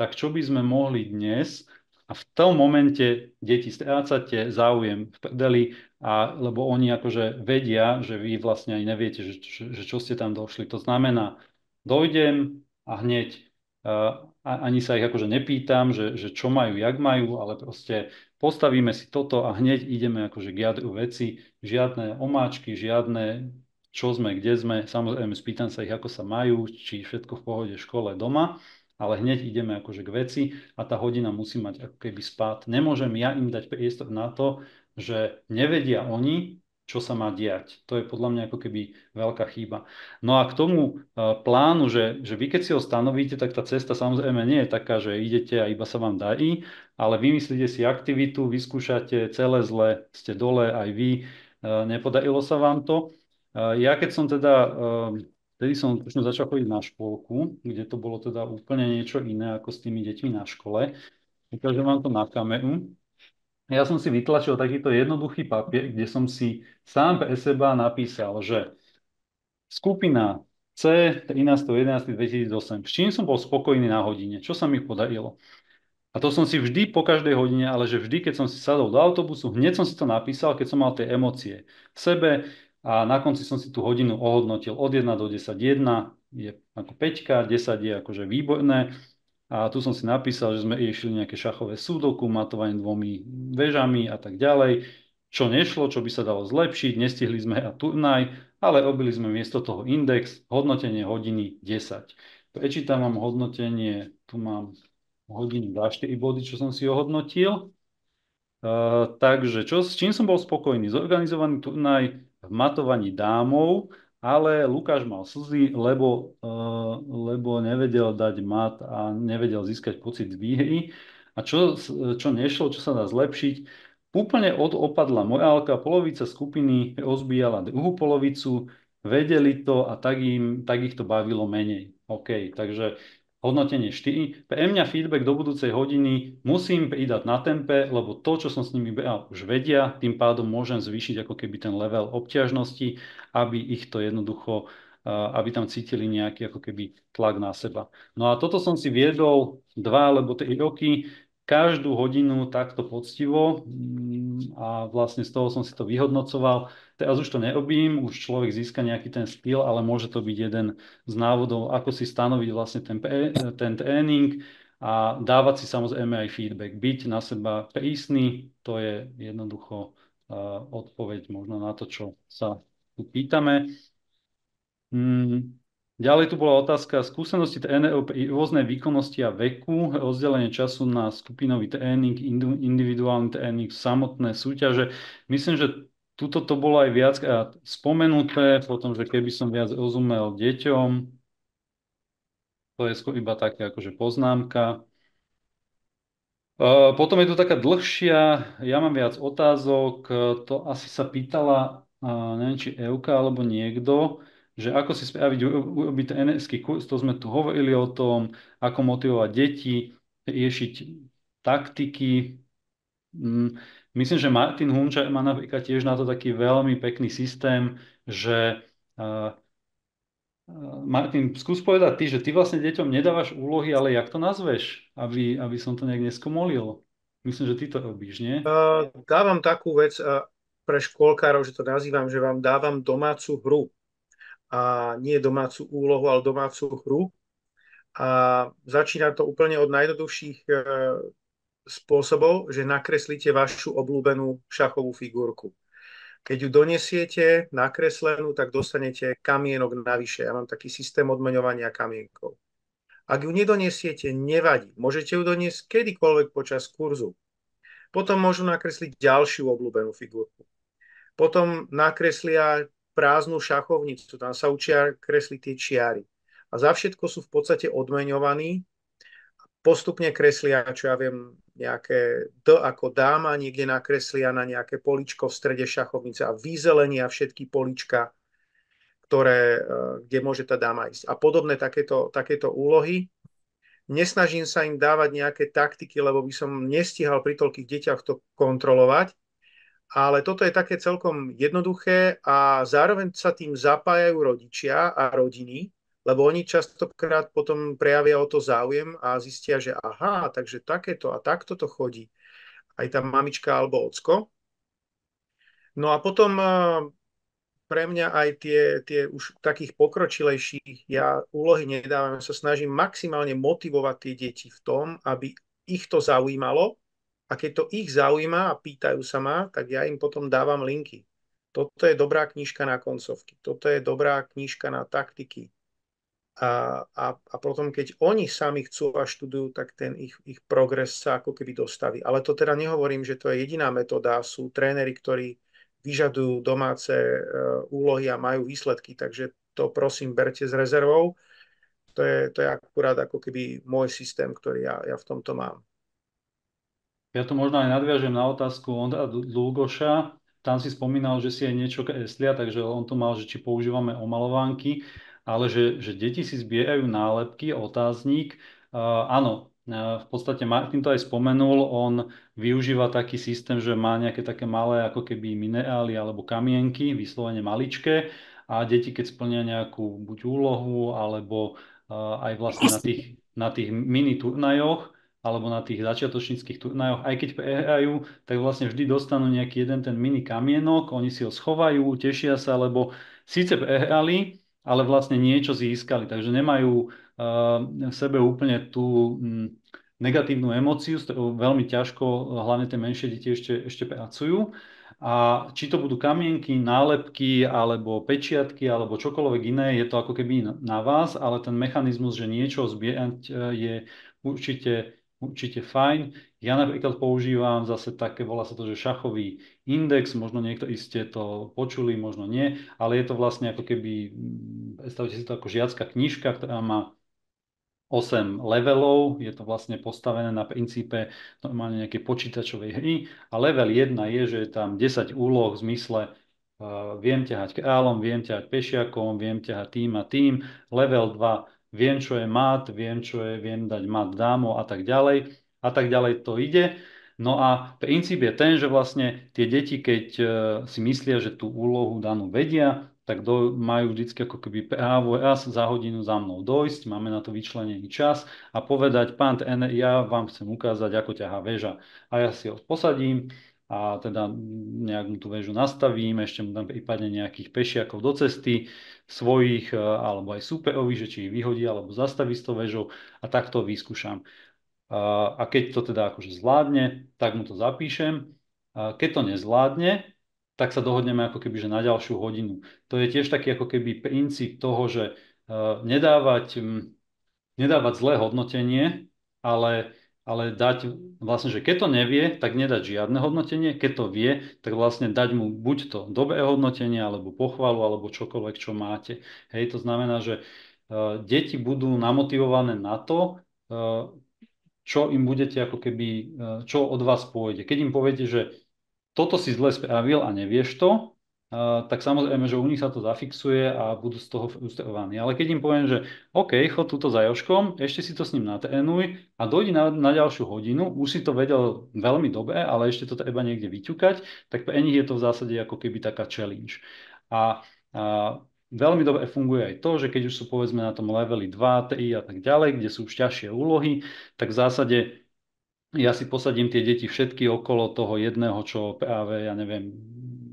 Tak čo by sme mohli dnes? A v tom momente deti strácate záujem v prdeli, a, lebo oni akože vedia, že vy vlastne aj neviete, že, že čo ste tam došli. To znamená, dojdem a hneď a, ani sa ich akože nepýtam, že, že čo majú, jak majú, ale proste postavíme si toto a hneď ideme akože k jadru veci, žiadne omáčky, žiadne čo sme, kde sme, samozrejme spýtam sa ich, ako sa majú, či všetko v pohode v škole, doma ale hneď ideme akože k veci a tá hodina musí mať ako keby spát. Nemôžem ja im dať priestor na to, že nevedia oni, čo sa má diať. To je podľa mňa ako keby veľká chyba. No a k tomu uh, plánu, že, že vy keď si ho stanovíte, tak tá cesta samozrejme nie je taká, že idete a iba sa vám darí, ale vymyslíte si aktivitu, vyskúšate celé zle, ste dole aj vy, uh, nepodarilo sa vám to. Uh, ja keď som teda Vtedy som začal chodiť na škôlku, kde to bolo teda úplne niečo iné ako s tými deťmi na škole. Ukážem vám to na kameru. Ja som si vytlačil takýto jednoduchý papier, kde som si sám pre seba napísal, že skupina C 13.11.2008, s čím som bol spokojný na hodine, čo sa mi podarilo. A to som si vždy po každej hodine, ale že vždy, keď som si sadol do autobusu, hneď som si to napísal, keď som mal tie emócie v sebe a na konci som si tú hodinu ohodnotil od 1 do 10. 1 je ako 5, 10 je akože výborné. A tu som si napísal, že sme riešili nejaké šachové súdoku, matovanie dvomi väžami a tak ďalej. Čo nešlo, čo by sa dalo zlepšiť, nestihli sme a turnaj, ale robili sme miesto toho index, hodnotenie hodiny 10. Prečítam vám hodnotenie, tu mám hodinu za 4 body, čo som si ohodnotil. Uh, takže čo, s čím som bol spokojný? Zorganizovaný turnaj v matovaní dámov, ale Lukáš mal slzy, lebo, uh, lebo nevedel dať mat a nevedel získať pocit výhry. A čo, čo nešlo, čo sa dá zlepšiť? Úplne od, opadla morálka, polovica skupiny rozbíjala druhú polovicu, vedeli to a tak, im, tak ich to bavilo menej. OK, takže hodnotenie 4. Pre mňa feedback do budúcej hodiny musím pridať na tempe, lebo to, čo som s nimi bral, už vedia, tým pádom môžem zvýšiť ako keby ten level obťažnosti, aby ich to jednoducho aby tam cítili nejaký ako keby tlak na seba. No a toto som si viedol dva alebo tri roky, každú hodinu takto poctivo mm, a vlastne z toho som si to vyhodnocoval. Teraz už to nerobím, už človek získa nejaký ten skill, ale môže to byť jeden z návodov, ako si stanoviť vlastne ten, ten tréning a dávať si samozrejme aj feedback. Byť na seba prísny, to je jednoducho uh, odpoveď možno na to, čo sa tu pýtame. Mm, Ďalej tu bola otázka skúsenosti trénerov pri rôznej výkonnosti a veku, rozdelenie času na skupinový tréning, individuálny tréning, samotné súťaže. Myslím, že tuto to bolo aj viac spomenuté, potom, že keby som viac rozumel deťom, to je iba také akože poznámka. Potom je tu taká dlhšia, ja mám viac otázok, to asi sa pýtala, neviem, či Euka alebo niekto, že ako si spraviť, urobiť ten kurz, to sme tu hovorili o tom, ako motivovať deti, riešiť taktiky. Mm, myslím, že Martin Hunčar má napríklad tiež na to taký veľmi pekný systém, že Martin, skús povedať ty, že ty vlastne deťom nedávaš úlohy, ale jak to nazveš, aby, aby som to nejak neskomolil? Myslím, že ty to robíš, nie? Uh, dávam takú vec pre škôlkárov, že to nazývam, že vám dávam domácu hru a nie domácu úlohu, ale domácu hru. A začína to úplne od najjednoduchších e, spôsobov, že nakreslíte vašu obľúbenú šachovú figurku. Keď ju donesiete nakreslenú, tak dostanete kamienok navyše. Ja mám taký systém odmeňovania kamienkov. Ak ju nedonesiete, nevadí. Môžete ju doniesť kedykoľvek počas kurzu. Potom môžu nakresliť ďalšiu obľúbenú figurku. Potom nakreslia prázdnu šachovnicu, tam sa učia kresliť tie čiary. A za všetko sú v podstate odmeňovaní, postupne kreslia, čo ja viem, nejaké D ako dáma, niekde nakreslia na nejaké poličko v strede šachovnice a vyzelenia všetky polička, ktoré, e, kde môže tá dáma ísť. A podobné takéto, takéto úlohy. Nesnažím sa im dávať nejaké taktiky, lebo by som nestihal pri toľkých deťoch to kontrolovať, ale toto je také celkom jednoduché a zároveň sa tým zapájajú rodičia a rodiny, lebo oni častokrát potom prejavia o to záujem a zistia, že aha, takže takéto a takto to chodí. Aj tá mamička alebo ocko. No a potom eh, pre mňa aj tie, tie už takých pokročilejších ja úlohy nedávam, sa snažím maximálne motivovať tie deti v tom, aby ich to zaujímalo a keď to ich zaujíma a pýtajú sa ma, tak ja im potom dávam linky. Toto je dobrá knižka na koncovky, toto je dobrá knižka na taktiky. A, a, a potom, keď oni sami chcú a študujú, tak ten ich, ich progres sa ako keby dostaví. Ale to teda nehovorím, že to je jediná metóda. Sú tréneri, ktorí vyžadujú domáce uh, úlohy a majú výsledky, takže to prosím berte s rezervou. To je, to je akurát ako keby môj systém, ktorý ja, ja v tomto mám. Ja to možno aj nadviažem na otázku Ondra Dlugoša. Tam si spomínal, že si aj niečo kreslia, takže on to mal, že či používame omalovánky. ale že, že deti si zbierajú nálepky, otáznik. Uh, áno, v podstate Martin to aj spomenul, on využíva taký systém, že má nejaké také malé ako keby minerály alebo kamienky, vyslovene maličké a deti, keď splnia nejakú buď úlohu alebo aj vlastne na tých, na tých mini turnajoch, alebo na tých začiatočníckých turnajoch, aj keď prehrajú, tak vlastne vždy dostanú nejaký jeden ten mini kamienok, oni si ho schovajú, tešia sa, lebo síce prehrali, ale vlastne niečo získali, takže nemajú uh, v sebe úplne tú um, negatívnu emóciu, s ktorou veľmi ťažko, hlavne tie menšie deti ešte, ešte pracujú. A či to budú kamienky, nálepky, alebo pečiatky, alebo čokoľvek iné, je to ako keby na vás, ale ten mechanizmus, že niečo zbierať e, je určite určite fajn. Ja napríklad používam zase také, volá sa to, že šachový index, možno niektorí ste to počuli, možno nie, ale je to vlastne ako keby, mm, predstavte si to ako žiacka knižka, ktorá má 8 levelov, je to vlastne postavené na princípe normálne nejakej počítačovej hry a level 1 je, že je tam 10 úloh v zmysle uh, viem ťahať kráľom, viem ťahať pešiakom, viem ťahať tým a tým. Level 2 viem, čo je mat, viem, čo je, viem dať mat dámo a tak ďalej. A tak ďalej to ide. No a princíp je ten, že vlastne tie deti, keď e, si myslia, že tú úlohu danú vedia, tak do, majú vždy ako keby právo raz za hodinu za mnou dojsť, máme na to vyčlenený čas a povedať, pán TN, ja vám chcem ukázať, ako ťahá väža. A ja si ho posadím, a teda nejak mu tú väžu nastavím, ešte mu dám prípadne nejakých pešiakov do cesty svojich e, alebo aj súperových, že či ich vyhodí alebo zastaví s tou väžou a takto vyskúšam. A keď to teda akože zvládne, tak mu to zapíšem. A keď to nezvládne, tak sa dohodneme ako keby, že na ďalšiu hodinu. To je tiež taký ako keby princíp toho, že nedávať, nedávať zlé hodnotenie, ale ale dať vlastne, že keď to nevie, tak nedať žiadne hodnotenie, keď to vie, tak vlastne dať mu buď to dobré hodnotenie, alebo pochvalu, alebo čokoľvek, čo máte. Hej, to znamená, že uh, deti budú namotivované na to, uh, čo im budete ako keby, uh, čo od vás pôjde. Keď im poviete, že toto si zle spravil a nevieš to, tak samozrejme, že u nich sa to zafixuje a budú z toho frustrovaní. Ale keď im poviem, že OK, chod túto za Joškom, ešte si to s ním natrénuj a dojdi na, na ďalšiu hodinu, už si to vedel veľmi dobre, ale ešte to treba niekde vyťukať, tak pre nich je to v zásade ako keby taká challenge. A, a veľmi dobre funguje aj to, že keď už sú povedzme na tom leveli 2, 3 a tak ďalej, kde sú už ťažšie úlohy, tak v zásade ja si posadím tie deti všetky okolo toho jedného, čo práve, ja neviem,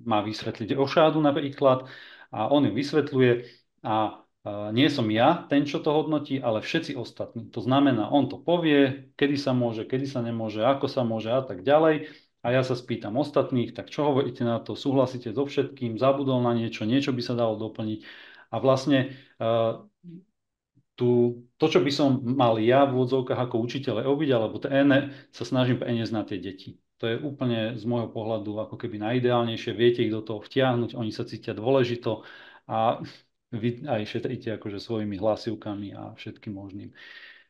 má vysvetliť ošádu napríklad a on ju vysvetľuje a nie som ja ten, čo to hodnotí, ale všetci ostatní. To znamená, on to povie, kedy sa môže, kedy sa nemôže, ako sa môže a tak ďalej. A ja sa spýtam ostatných, tak čo hovoríte na to, súhlasíte so všetkým, zabudol na niečo, niečo by sa dalo doplniť. A vlastne tu, to, čo by som mal ja v úvodzovkách ako učiteľ robiť, alebo tréner, sa snažím preniesť na tie deti. To je úplne z môjho pohľadu ako keby najideálnejšie. Viete ich do toho vtiahnuť, oni sa cítia dôležito a vy aj šetríte akože svojimi hlasivkami a všetkým možným.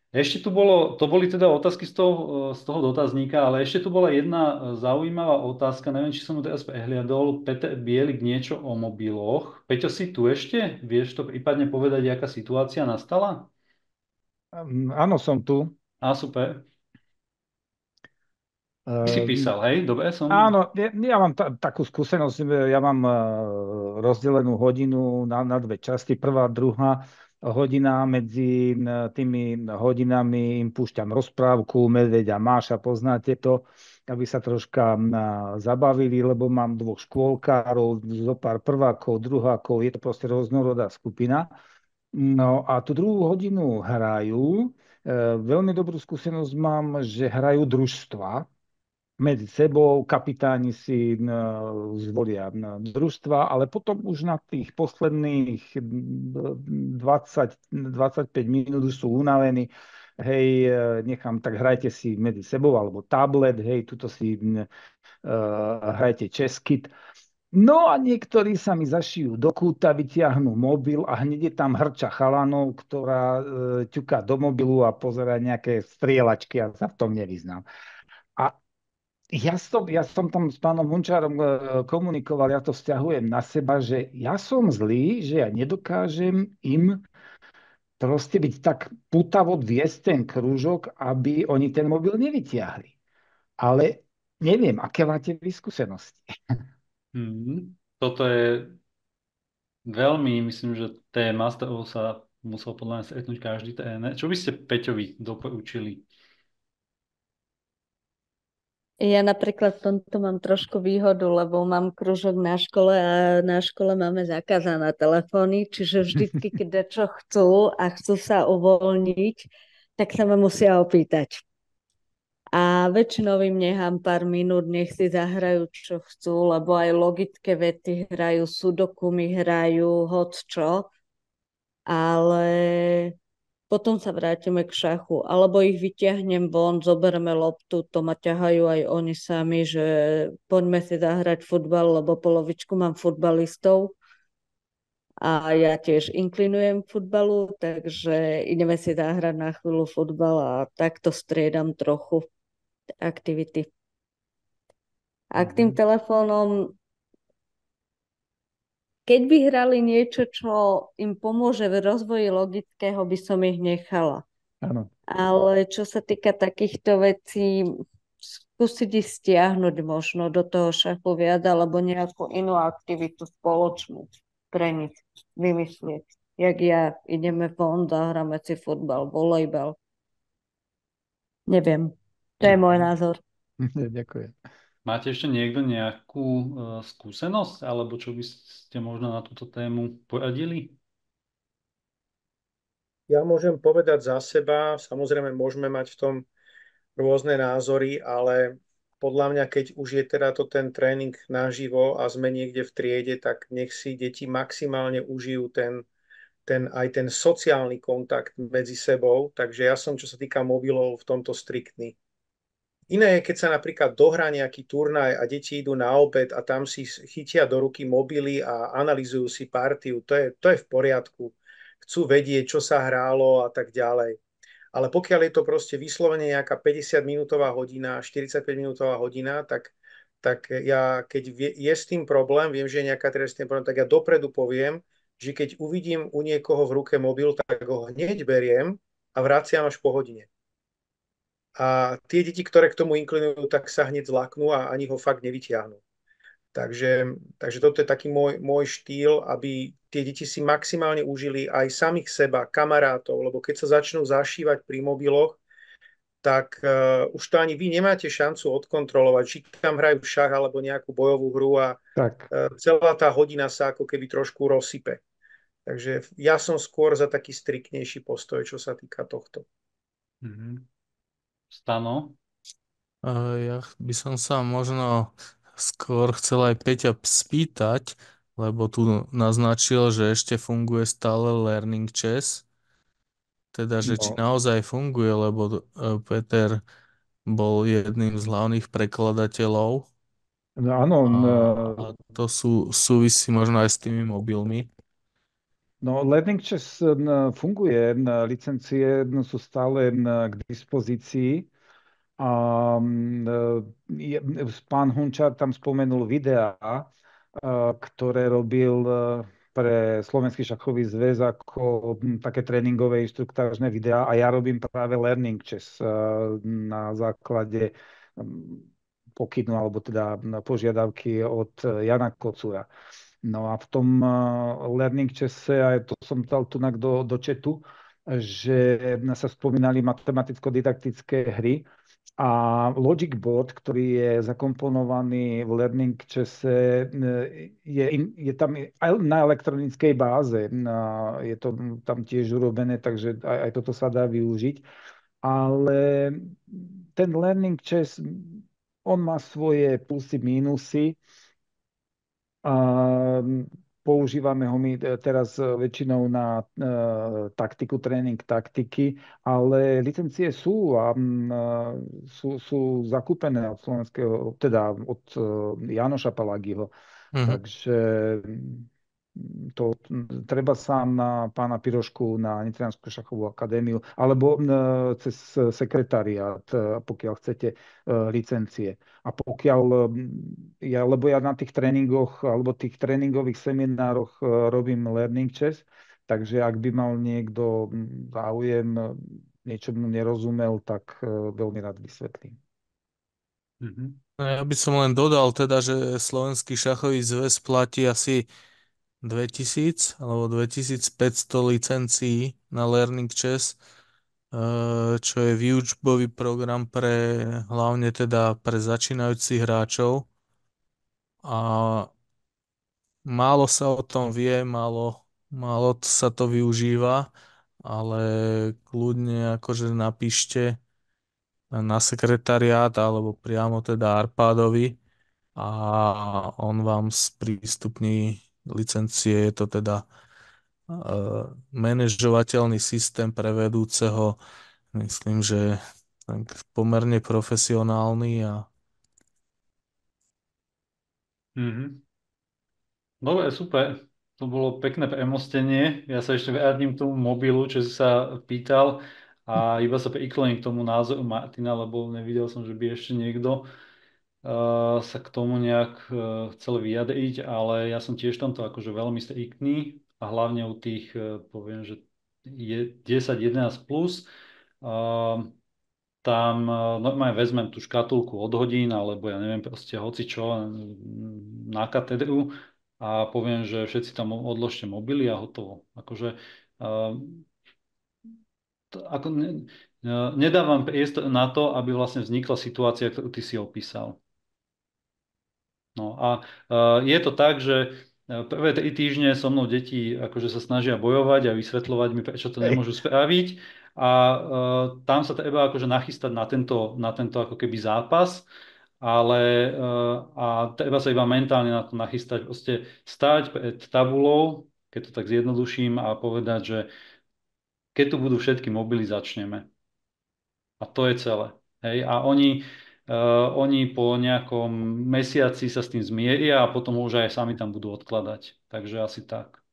Ešte tu bolo, to boli teda otázky z toho, z toho dotazníka, ale ešte tu bola jedna zaujímavá otázka, neviem, či som mu teraz prehliadol, Peter Bielik niečo o mobiloch. Peťo, si tu ešte? Vieš to prípadne povedať, aká situácia nastala? Áno, som tu. A super. Ty si ehm, písal, hej? Dobre som... Áno, ja, ja mám ta, takú skúsenosť, ja mám uh, rozdelenú hodinu na, na dve časti. Prvá, druhá hodina, medzi tými hodinami im púšťam rozprávku, Medveď a Máša, poznáte to, aby sa troška zabavili, lebo mám dvoch škôlkárov, zo pár prvákov, druhákov, je to proste rôznorodá skupina. No a tú druhú hodinu hrajú. Veľmi dobrú skúsenosť mám, že hrajú družstva, medzi sebou, kapitáni si zvolia družstva, ale potom už na tých posledných 20, 25 minút už sú unavení, hej, nechám, tak hrajte si medzi sebou, alebo tablet, hej, tuto si uh, hrajte českyt. No a niektorí sa mi zašijú do kúta, vytiahnu mobil a hneď je tam hrča chalanov, ktorá uh, ťuká do mobilu a pozera nejaké strieľačky a sa v tom nevyznám. Ja som, ja som tam s pánom Hunčárom e, komunikoval, ja to vzťahujem na seba, že ja som zlý, že ja nedokážem im proste byť tak putavo viesť ten krúžok, aby oni ten mobil nevytiahli. Ale neviem, aké máte vy skúsenosti. Hmm. Toto je veľmi, myslím, že téma, z toho sa musel podľa mňa stretnúť každý tréner. Čo by ste Peťovi doporučili? Ja napríklad v tomto mám trošku výhodu, lebo mám kružok na škole a na škole máme zakázané telefóny, čiže vždycky, keď čo chcú a chcú sa uvoľniť, tak sa ma musia opýtať. A väčšinou im nechám pár minút, nech si zahrajú, čo chcú, lebo aj logické vety hrajú, sudoku mi hrajú, hoď čo. Ale potom sa vrátime k šachu, alebo ich vyťahnem von, zoberme loptu, to ma ťahajú aj oni sami, že poďme si zahrať futbal, lebo polovičku mám futbalistov a ja tiež inklinujem futbalu, takže ideme si zahrať na chvíľu futbal a takto striedam trochu aktivity. A k tým mhm. telefónom keď by hrali niečo, čo im pomôže v rozvoji logického, by som ich nechala. Áno. Ale čo sa týka takýchto vecí, skúsiť ich stiahnuť možno do toho šachu viac, alebo nejakú inú aktivitu spoločnú pre nich vymyslieť. Jak ja, ideme von, zahráme si futbal, volejbal. Neviem. To je môj názor. Ďakujem. Máte ešte niekto nejakú uh, skúsenosť, alebo čo by ste možno na túto tému poradili? Ja môžem povedať za seba, samozrejme môžeme mať v tom rôzne názory, ale podľa mňa, keď už je teda to ten tréning naživo a sme niekde v triede, tak nech si deti maximálne užijú ten, ten, aj ten sociálny kontakt medzi sebou. Takže ja som, čo sa týka mobilov, v tomto striktný. Iné je, keď sa napríklad dohrá nejaký turnaj a deti idú na obed a tam si chytia do ruky mobily a analizujú si partiu. To je, to je v poriadku. Chcú vedieť, čo sa hrálo a tak ďalej. Ale pokiaľ je to proste vyslovene nejaká 50-minútová hodina, 45-minútová hodina, tak, tak ja, keď je s tým problém, viem, že je nejaká trestný problém, tak ja dopredu poviem, že keď uvidím u niekoho v ruke mobil, tak ho hneď beriem a vraciam až po hodine. A tie deti, ktoré k tomu inklinujú, tak sa hneď zlaknú a ani ho fakt nevytiahnu. Takže, takže toto je taký môj, môj štýl, aby tie deti si maximálne užili aj samých seba, kamarátov, lebo keď sa začnú zašívať pri mobiloch, tak uh, už to ani vy nemáte šancu odkontrolovať, či tam hrajú šach alebo nejakú bojovú hru a tak. Uh, celá tá hodina sa ako keby trošku rozsype. Takže ja som skôr za taký striktnejší postoj, čo sa týka tohto. Mm-hmm. Stano? Ja by som sa možno skôr chcel aj Peťa spýtať, lebo tu naznačil, že ešte funguje stále Learning Chess. Teda, že či No, naozaj funguje, lebo e, Peter bol jedným z hlavných prekladateľov no áno, a, n- a to sú, súvisí možno aj s tými mobilmi. No Learning Chess n- funguje, licencie sú stále k dispozícii. A je, pán Hunčar tam spomenul videá, ktoré robil pre Slovenský šachový zväz ako také tréningové inštruktážne videá a ja robím práve Learning Chess na základe pokynu alebo teda požiadavky od Jana Kocura. No a v tom e, Learning Chesse, aj to som dal tu do, do četu, že sa spomínali matematicko-didaktické hry, a Logic Board, ktorý je zakomponovaný v Learning Chesse, je, je tam na elektronickej báze. Je to tam tiež urobené, takže aj, aj toto sa dá využiť. Ale ten Learning Chess, on má svoje plusy, mínusy. A Používame ho my e, teraz e, väčšinou na uh, taktiku, tréning taktiky, ale licencie sú a uh, sú, sú zakúpené od slovenského, teda od uh, Janoša Palagiho. Uh-huh. Takže to treba sám na pána Pirošku na Nitrianskú šachovú akadémiu alebo cez sekretariát, pokiaľ chcete licencie. A pokiaľ, ja, lebo ja na tých tréningoch alebo tých tréningových seminároch robím learning chess, takže ak by mal niekto záujem, niečo mu nerozumel, tak veľmi rád vysvetlím. Mm-hmm. Ja by som len dodal teda, že Slovenský šachový zväz platí asi 2000 alebo 2500 licencií na Learning Chess, eh, čo je výučbový program pre hlavne teda pre začínajúcich hráčov. A málo sa o tom vie, málo, málo sa to využíva, ale kľudne akože napíšte na sekretariát alebo priamo teda Arpádovi a on vám sprístupní licencie. Je to teda uh, manažovateľný systém pre vedúceho. Myslím, že tak pomerne profesionálny a mm-hmm. Dobre, super. To bolo pekné premostenie. Ja sa ešte vrátim k tomu mobilu, čo si sa pýtal a iba sa prikloním k tomu názoru Martina, lebo nevidel som, že by ešte niekto sa k tomu nejak chcel vyjadriť, ale ja som tiež tomto akože veľmi striktný a hlavne u tých, poviem, že je 10-11 plus, tam normálne vezmem tú škatulku od hodín, alebo ja neviem, proste hoci čo na katedru a poviem, že všetci tam odložte mobily a hotovo. Akože ako ne, nedávam priestor na to, aby vlastne vznikla situácia, ktorú ty si opísal. A uh, je to tak, že e, prvé tri týždne so mnou deti akože sa snažia bojovať a vysvetľovať mi, prečo to nemôžu spraviť. A uh, tam sa treba akože nachystať na tento, na tento ako keby zápas, ale a treba sa iba mentálne na to nachystať, proste stať pred tabulou, keď to tak zjednoduším a povedať, že keď tu budú všetky mobily, začneme. A to je celé. Hej? A oni, oni po nejakom mesiaci sa s tým zmieria a potom už aj sami tam budú odkladať. Takže asi tak.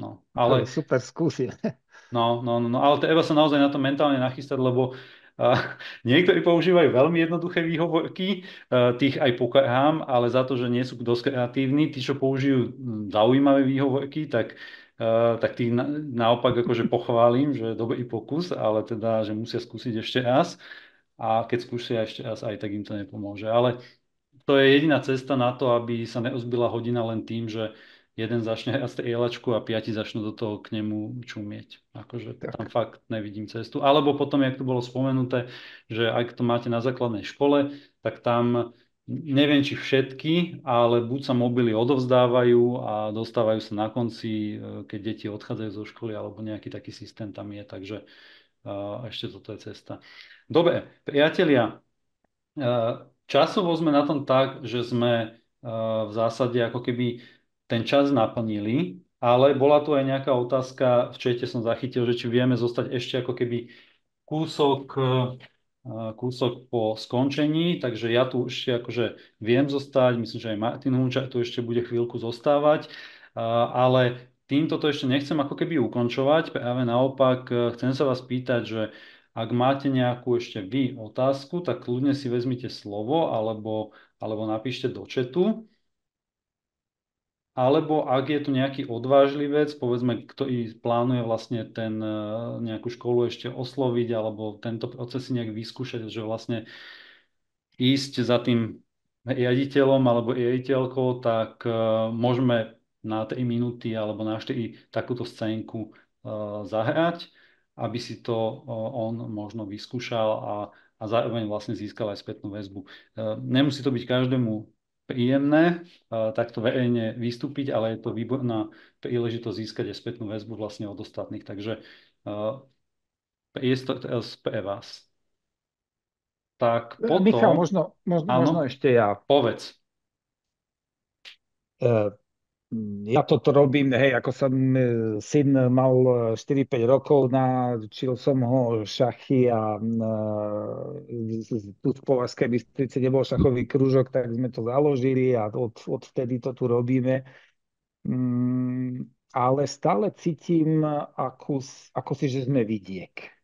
No, ale... Super, skúsim. No, no, no, no, ale treba sa naozaj na to mentálne nachystať, lebo uh, niektorí používajú veľmi jednoduché výhovorky, uh, tých aj pokarhám, ale za to, že nie sú dosť kreatívni, tí, čo použijú zaujímavé výhovorky, tak Uh, tak tých na, naopak akože pochválim, že dobrý pokus, ale teda, že musia skúsiť ešte raz a keď skúsia ešte raz, aj tak im to nepomôže. Ale to je jediná cesta na to, aby sa neozbila hodina len tým, že jeden začne hrať strieľačku a piati začnú do toho k nemu čumieť. Akože tak. tam fakt nevidím cestu. Alebo potom, jak tu bolo spomenuté, že ak to máte na základnej škole, tak tam neviem, či všetky, ale buď sa mobily odovzdávajú a dostávajú sa na konci, e, keď deti odchádzajú zo školy, alebo nejaký taký systém tam je. Takže ešte toto je cesta. Dobre, priatelia, časovo sme na tom tak, že sme v zásade ako keby ten čas naplnili, ale bola tu aj nejaká otázka, v čete som zachytil, že či vieme zostať ešte ako keby kúsok, kúsok po skončení, takže ja tu ešte akože viem zostať, myslím, že aj Martin Hunča tu ešte bude chvíľku zostávať, ale týmto to ešte nechcem ako keby ukončovať, práve naopak chcem sa vás pýtať, že ak máte nejakú ešte vy otázku, tak kľudne si vezmite slovo alebo, alebo napíšte do četu. Alebo ak je tu nejaký odvážlivec, povedzme, ktorý plánuje vlastne ten, e, nejakú školu ešte osloviť alebo tento proces si nejak vyskúšať, že vlastne ísť za tým riaditeľom alebo riaditeľkou, tak uh, môžeme na 3 minúty alebo na 4 takúto scénku uh, zahrať, aby si to on možno vyskúšal a, a zároveň vlastne získal aj spätnú väzbu. Uh, nemusí to byť každému príjemné uh, takto verejne vystúpiť, ale je to výborná príležitosť získať aj spätnú väzbu vlastne od ostatných. Takže uh, priestor teraz pre vás. Tak potom... Michal, možno, možno, možno ešte ja. Povedz. Uh, ja toto robím, hej, ako som e, syn mal 4-5 e, rokov, naučil som ho šachy a e, tu v Považskej Bystrici nebol šachový krúžok, tak sme to založili a od, odvtedy to tu robíme. Mm, ale stále cítim ako, ako si, že sme vidiek.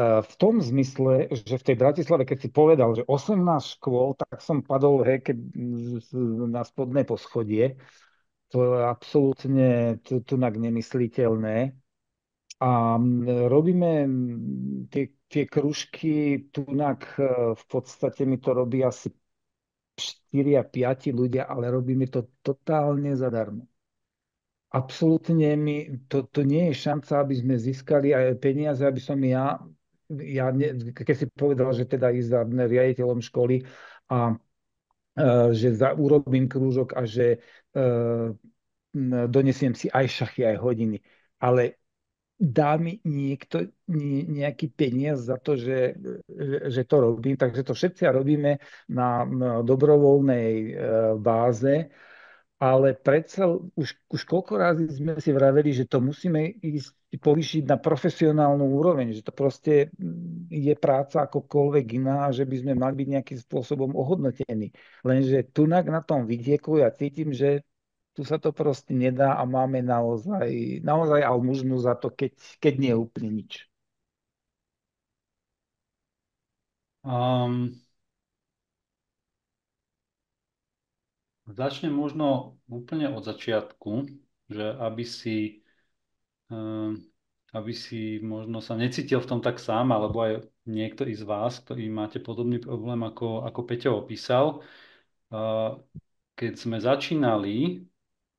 V tom zmysle, že v tej Bratislave, keď si povedal, že 18 škôl, tak som padol he, keď, na spodné poschodie. To je absolútne tunak nemysliteľné. A robíme tie, tie kružky tunak e, v podstate mi to robí asi 4 a 5 ľudia, ale robíme to totálne zadarmo. Absolútne mi, to, to nie je šanca, aby sme získali aj peniaze, aby som ja, ja ne, keď si povedal, že teda ísť za riaditeľom školy a že za, urobím krúžok a že uh, donesiem si aj šachy, aj hodiny. Ale dá mi niekto nejaký peniaz za to, že, že to robím. Takže to všetci robíme na, dobrovoľnej e, báze, ale predsa už, už koľko razy sme si vraveli, že to musíme ísť povýšiť na profesionálnu úroveň, že to proste je práca akokoľvek iná, že by sme mali byť nejakým spôsobom ohodnotení. Lenže tunak na tom vidieku ja cítim, že tu sa to proste nedá a máme naozaj, naozaj almužnu za to, keď, keď nie je úplne nič. Um, začnem možno úplne od začiatku, že aby si, um, aby si možno sa necítil v tom tak sám, alebo aj niekto z vás, ktorý máte podobný problém, ako, ako Peťo opísal. Keď sme začínali,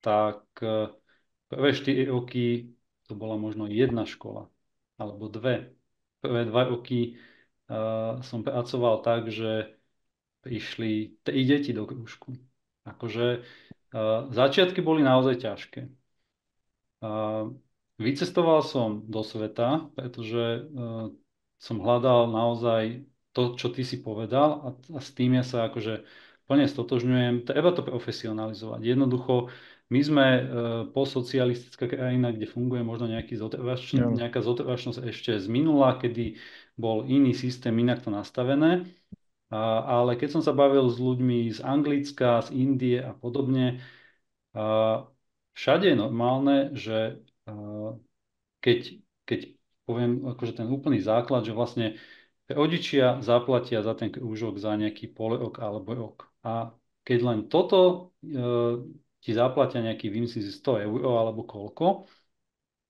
tak e, prvé 4 roky to bola možno jedna škola, alebo dve. Prvé dva roky uh, som pracoval tak, že prišli tri deti do krúžku. Akože uh, začiatky boli naozaj ťažké. Uh, vycestoval som do sveta, pretože uh, som hľadal naozaj to, čo ty si povedal a, a s tým ja sa akože plne stotožňujem. Treba to profesionalizovať. Jednoducho my sme uh, posocialistická krajina, kde funguje možno nejaký zotrvač, no. nejaká zotrvačnosť ešte z minula, kedy bol iný systém, inak to nastavené. Ale keď som sa bavil s ľuďmi z Anglicka, z Indie a podobne, všade je normálne, že keď, keď poviem akože ten úplný základ, že vlastne rodičia zaplatia za ten krúžok za nejaký pol rok alebo rok. A keď len toto e, ti zaplatia nejaký, vymyslí si 100 eur alebo koľko,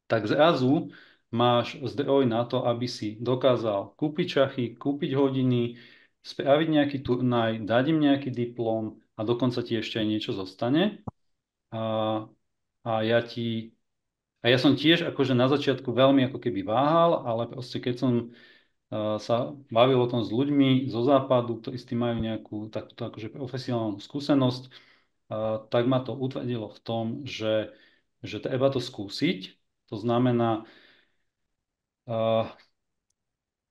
tak zrazu máš zdroj na to, aby si dokázal kúpiť šachy, kúpiť hodiny, spraviť nejaký turnaj, dať im nejaký diplom a dokonca ti ešte aj niečo zostane. A, a ja ti a ja som tiež akože na začiatku veľmi ako keby váhal, ale proste keď som sa bavil o tom s ľuďmi zo západu, ktorí s tým majú nejakú takúto akože profesionálnu skúsenosť, tak ma to utvrdilo v tom, že, že treba to skúsiť. To znamená,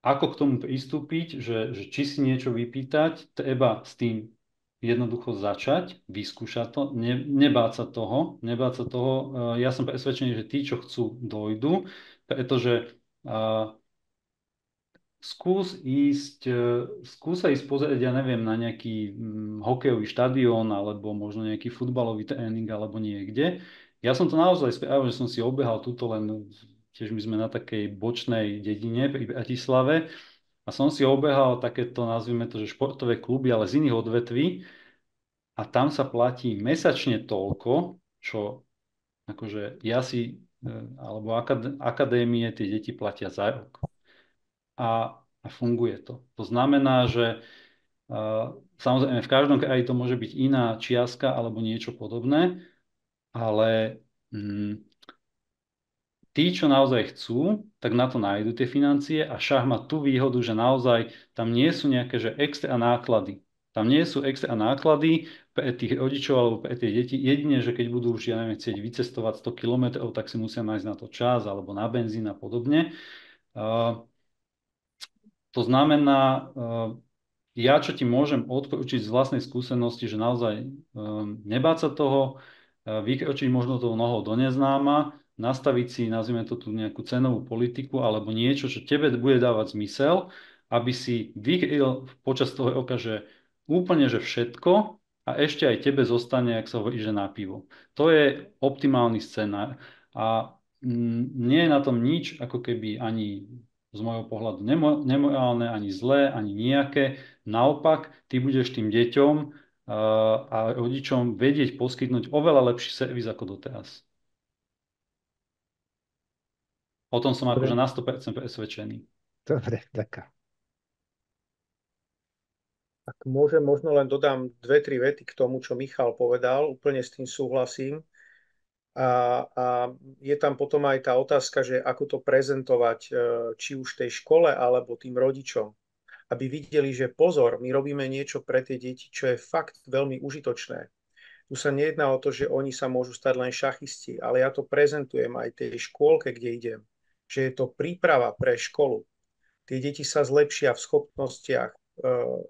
ako k tomu pristúpiť, že, že či si niečo vypýtať, treba s tým jednoducho začať, vyskúšať to, ne, nebáť sa toho, nebáť sa toho. Ja som presvedčený, že tí, čo chcú, dojdu, pretože skús ísť, e, skús sa ísť pozrieť, ja neviem, na nejaký hm, hokejový štadión alebo možno nejaký futbalový tréning alebo niekde. Ja som to naozaj spravil, že som si obehal túto len, tiež my sme na takej bočnej dedine pri Bratislave a som si obehal takéto, nazvime to, že športové kluby, ale z iných odvetví a tam sa platí mesačne toľko, čo akože ja si, e, alebo akadémie tie deti platia za rok a, a funguje to. To znamená, že uh, samozrejme v každom kraji to môže byť iná čiastka alebo niečo podobné, ale mm, tí, čo naozaj chcú, tak na to nájdu tie financie a šach má tú výhodu, že naozaj tam nie sú nejaké že extra náklady. Tam nie sú extra náklady pre tých rodičov alebo pre tie deti. Jedine, že keď budú už, ja neviem, chcieť vycestovať 100 km, tak si musia nájsť na to čas alebo na benzín a podobne. Uh, to znamená, eh, ja čo ti môžem odporučiť z vlastnej skúsenosti, že naozaj eh, nebáť sa toho, eh, vykročiť možno tou nohou do neznáma, nastaviť si, nazvime to tu nejakú cenovú politiku alebo niečo, čo tebe bude dávať zmysel, aby si vykryl počas toho roka, že úplne, že všetko a ešte aj tebe zostane, ak sa hovorí, že na pivo. To je optimálny scenár a nie je na tom nič ako keby ani z môjho pohľadu nemo, nemorálne, ani zlé, ani nejaké. Naopak, ty budeš tým deťom uh, a rodičom vedieť poskytnúť oveľa lepší servis ako doteraz. O tom som akože na 100% presvedčený. Dobre, ďakujem. Ak môžem, možno len dodám dve, tri vety k tomu, čo Michal povedal. Úplne s tým súhlasím. A, a je tam potom aj tá otázka, že ako to prezentovať e, či už tej škole alebo tým rodičom, aby videli, že pozor, my robíme niečo pre tie deti, čo je fakt veľmi užitočné. Tu sa nejedná o to, že oni sa môžu stať len šachisti, ale ja to prezentujem aj tej škôlke, kde idem, že je to príprava pre školu. Tie deti sa zlepšia v schopnostiach, e,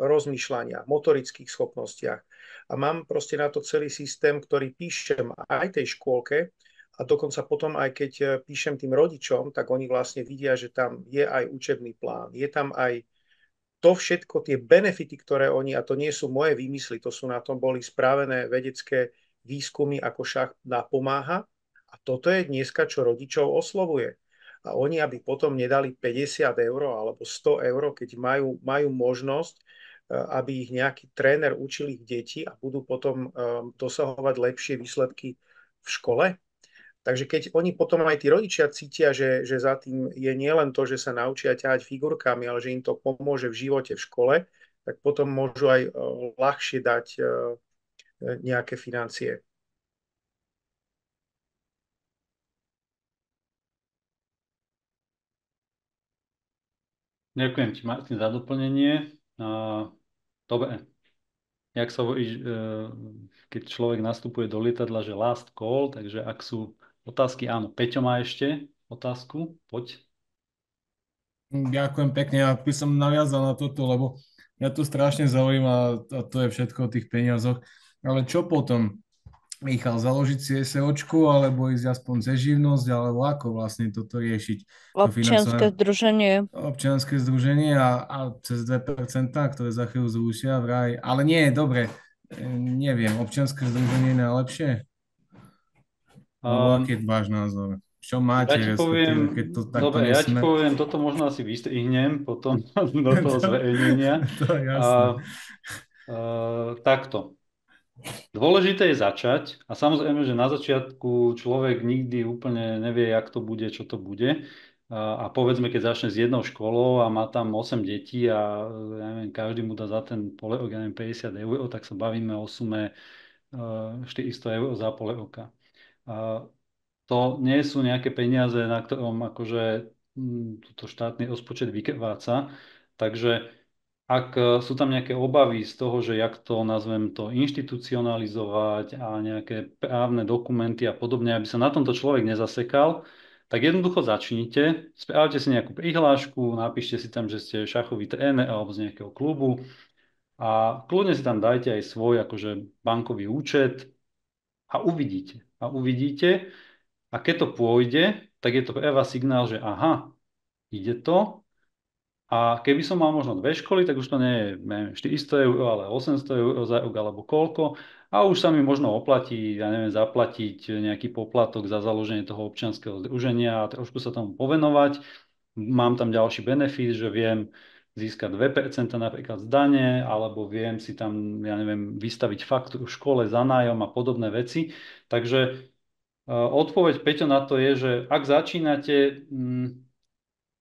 rozmýšľania, motorických schopnostiach, a mám proste na to celý systém, ktorý píšem aj tej škôlke a dokonca potom aj keď eh, píšem tým rodičom, tak oni vlastne vidia, že tam je aj učebný plán, je tam aj to všetko, tie benefity, ktoré oni, a to nie sú moje výmysly, to sú na tom boli správené vedecké výskumy, ako šach napomáha. A toto je dneska, čo rodičov oslovuje. A oni, aby potom nedali 50 eur alebo 100 eur, keď majú, majú možnosť Eh, aby ich nejaký tréner učil ich deti a budú potom eh, dosahovať lepšie výsledky v škole. Takže keď oni potom aj tí rodičia cítia, že, že za tým je nielen to, že sa naučia ťahať figurkami, ale že im to pomôže v živote v škole, tak potom môžu aj eh, ľahšie dať nejaké financie. Ďakujem ti, Martin, za doplnenie. Dobre. Jak sa hovorí, e, keď človek nastupuje do lietadla, že last call, takže ak sú otázky, áno. Peťo má ešte otázku, poď. Ďakujem pekne, ja by som naviazal na toto, lebo ja to strašne zaujíma a to je všetko o tých peniazoch. Ale čo potom? Michal, založiť si SEOčku alebo ísť aspoň ze živnosť, alebo ako vlastne toto riešiť? Občianske združenie. Občianske združenie a, a cez 2%, ktoré za chvíľu zrušia vraj. Ale nie, dobre, e, neviem, občianske združenie je najlepšie? Um, aký je váš názor? Čo máte, ja ti poviem, keď to takto dobre, nesme... ja ti poviem, toto možno asi vystrihnem potom do toho zverejnenia. to je jasné. A, a, takto. Dôležité je začať a samozrejme, že na začiatku človek nikdy úplne nevie, jak to bude, čo to bude. A, povedzme, keď začne s jednou školou a má tam 8 detí a ja neviem, každý mu dá za ten polorok, ja neviem, 50 eur, tak sa bavíme o sume 400 eur za pole roka. A to nie sú nejaké peniaze, na ktorom akože túto štátny rozpočet vykrváca. Takže ak e, sú tam nejaké obavy z toho, že jak to, nazvem to, inštitucionalizovať a nejaké právne dokumenty a podobne, aby sa na tomto človek nezasekal, tak jednoducho začnite, spravte si nejakú prihlášku, napíšte si tam, že ste šachový tréner alebo z nejakého klubu a kľudne si tam dajte aj svoj akože bankový účet a uvidíte. A uvidíte, a keď to pôjde, tak je to pre vás signál, že aha, ide to, a keby som mal možno dve školy, tak už to nie je neviem, 400 eur, ale 800 eur za rok alebo koľko. A už sa mi možno oplatí, ja neviem, zaplatiť nejaký poplatok za založenie toho občianského združenia a trošku sa tomu povenovať. Mám tam ďalší benefit, že viem získať 2% napríklad z dane, alebo viem si tam, ja neviem, vystaviť faktúru v škole za nájom a podobné veci. Takže e, odpoveď Peťo na to je, že ak začínate, mm,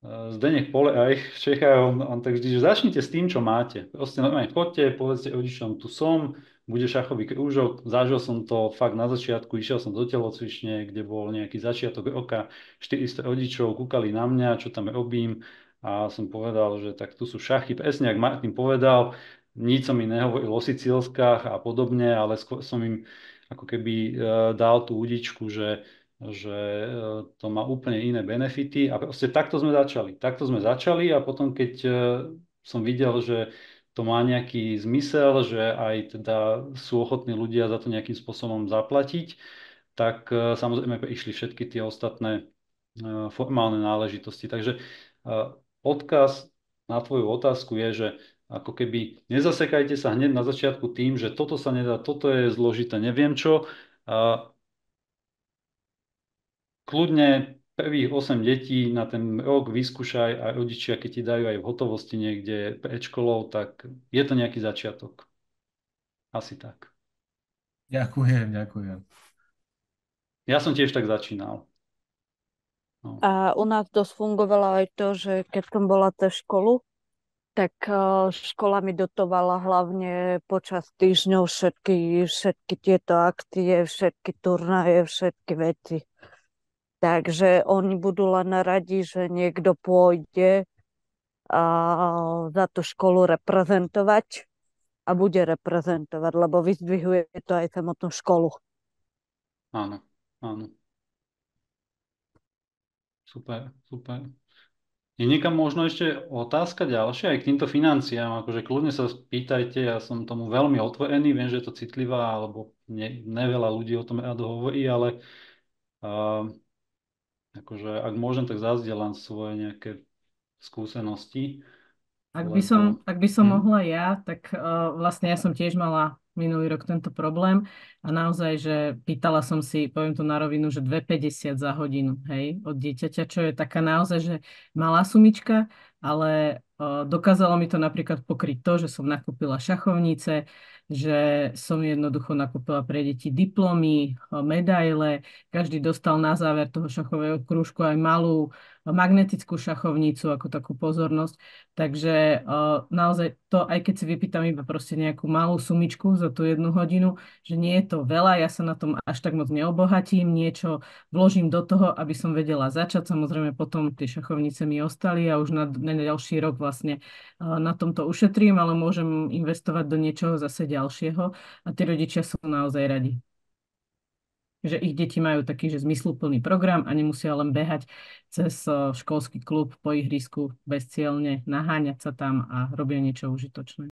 Zdenek Pole aj v Čechách, on, on tak vždy, že začnite s tým, čo máte. Proste normálne chodte, povedzte rodičom, tu som, bude šachový krúžok, zažil som to fakt na začiatku, išiel som do telocvične, kde bol nejaký začiatok roka, 400 rodičov kúkali na mňa, čo tam robím a som povedal, že tak tu sú šachy, presne ak Martin povedal, nič som mi nehovoril o Sicílskach a podobne, ale skôr som im ako keby uh, dal tú udičku, že že e, to má úplne iné benefity a proste takto sme začali. Takto sme začali a potom, keď e, som videl, že to má nejaký zmysel, že aj teda sú ochotní ľudia za to nejakým spôsobom zaplatiť, tak e, samozrejme išli všetky tie ostatné formálne náležitosti. Takže odkaz na tvoju otázku je, že ako keby nezasekajte sa hneď na začiatku tým, že toto sa nedá, toto je zložité, neviem čo. Kľudne prvých 8 detí na ten rok vyskúšaj a rodičia, keď ti dajú aj v hotovosti niekde pred školou, tak je to nejaký začiatok. Asi tak. Ďakujem, ďakujem. Ja som tiež tak začínal. No. A u nás dosť fungovalo aj to, že keď som bola cez školu, tak eh, škola mi dotovala hlavne počas týždňov všetky, všetky tieto akcie, všetky turnaje, všetky veci. Takže oni budú len radi, že niekto pôjde a za tú školu reprezentovať a bude reprezentovať, lebo vyzdvihuje to aj samotnú školu. Áno, áno. Super, super. Je niekam možno ešte otázka ďalšia aj k týmto financiám? Akože kľudne sa spýtajte, ja som tomu veľmi otvorený, viem, že je to citlivá, alebo ne, neveľa ľudí o tom rád hovorí, ale uh, akože ak môžem, tak zazdielam svoje nejaké skúsenosti. Ak by som, ak by som hm. mohla ja, tak uh, vlastne ja som tiež mala minulý rok tento problém a naozaj, že pýtala som si, poviem to na rovinu, že 2,50 za hodinu, hej, od dieťaťa, čo je taká naozaj, že malá sumička, ale uh, dokázalo mi to napríklad pokryť to, že som nakúpila šachovnice, že som jednoducho nakúpila pre deti diplomy, medaile, každý dostal na záver toho šachového krúžku aj malú magnetickú šachovnicu ako takú pozornosť. Takže naozaj to, aj keď si vypýtam iba proste nejakú malú sumičku za tú jednu hodinu, že nie je to veľa, ja sa na tom až tak moc neobohatím, niečo vložím do toho, aby som vedela začať. Samozrejme potom tie šachovnice mi ostali a už na, na ďalší rok vlastne uh, na tomto ušetrím, ale môžem investovať do niečoho zase ďalšieho a tí rodičia sú naozaj radi že ich deti majú taký, že zmysluplný program a nemusia len behať cez školský klub po ihrisku bezcielne, naháňať sa tam a robia niečo užitočné.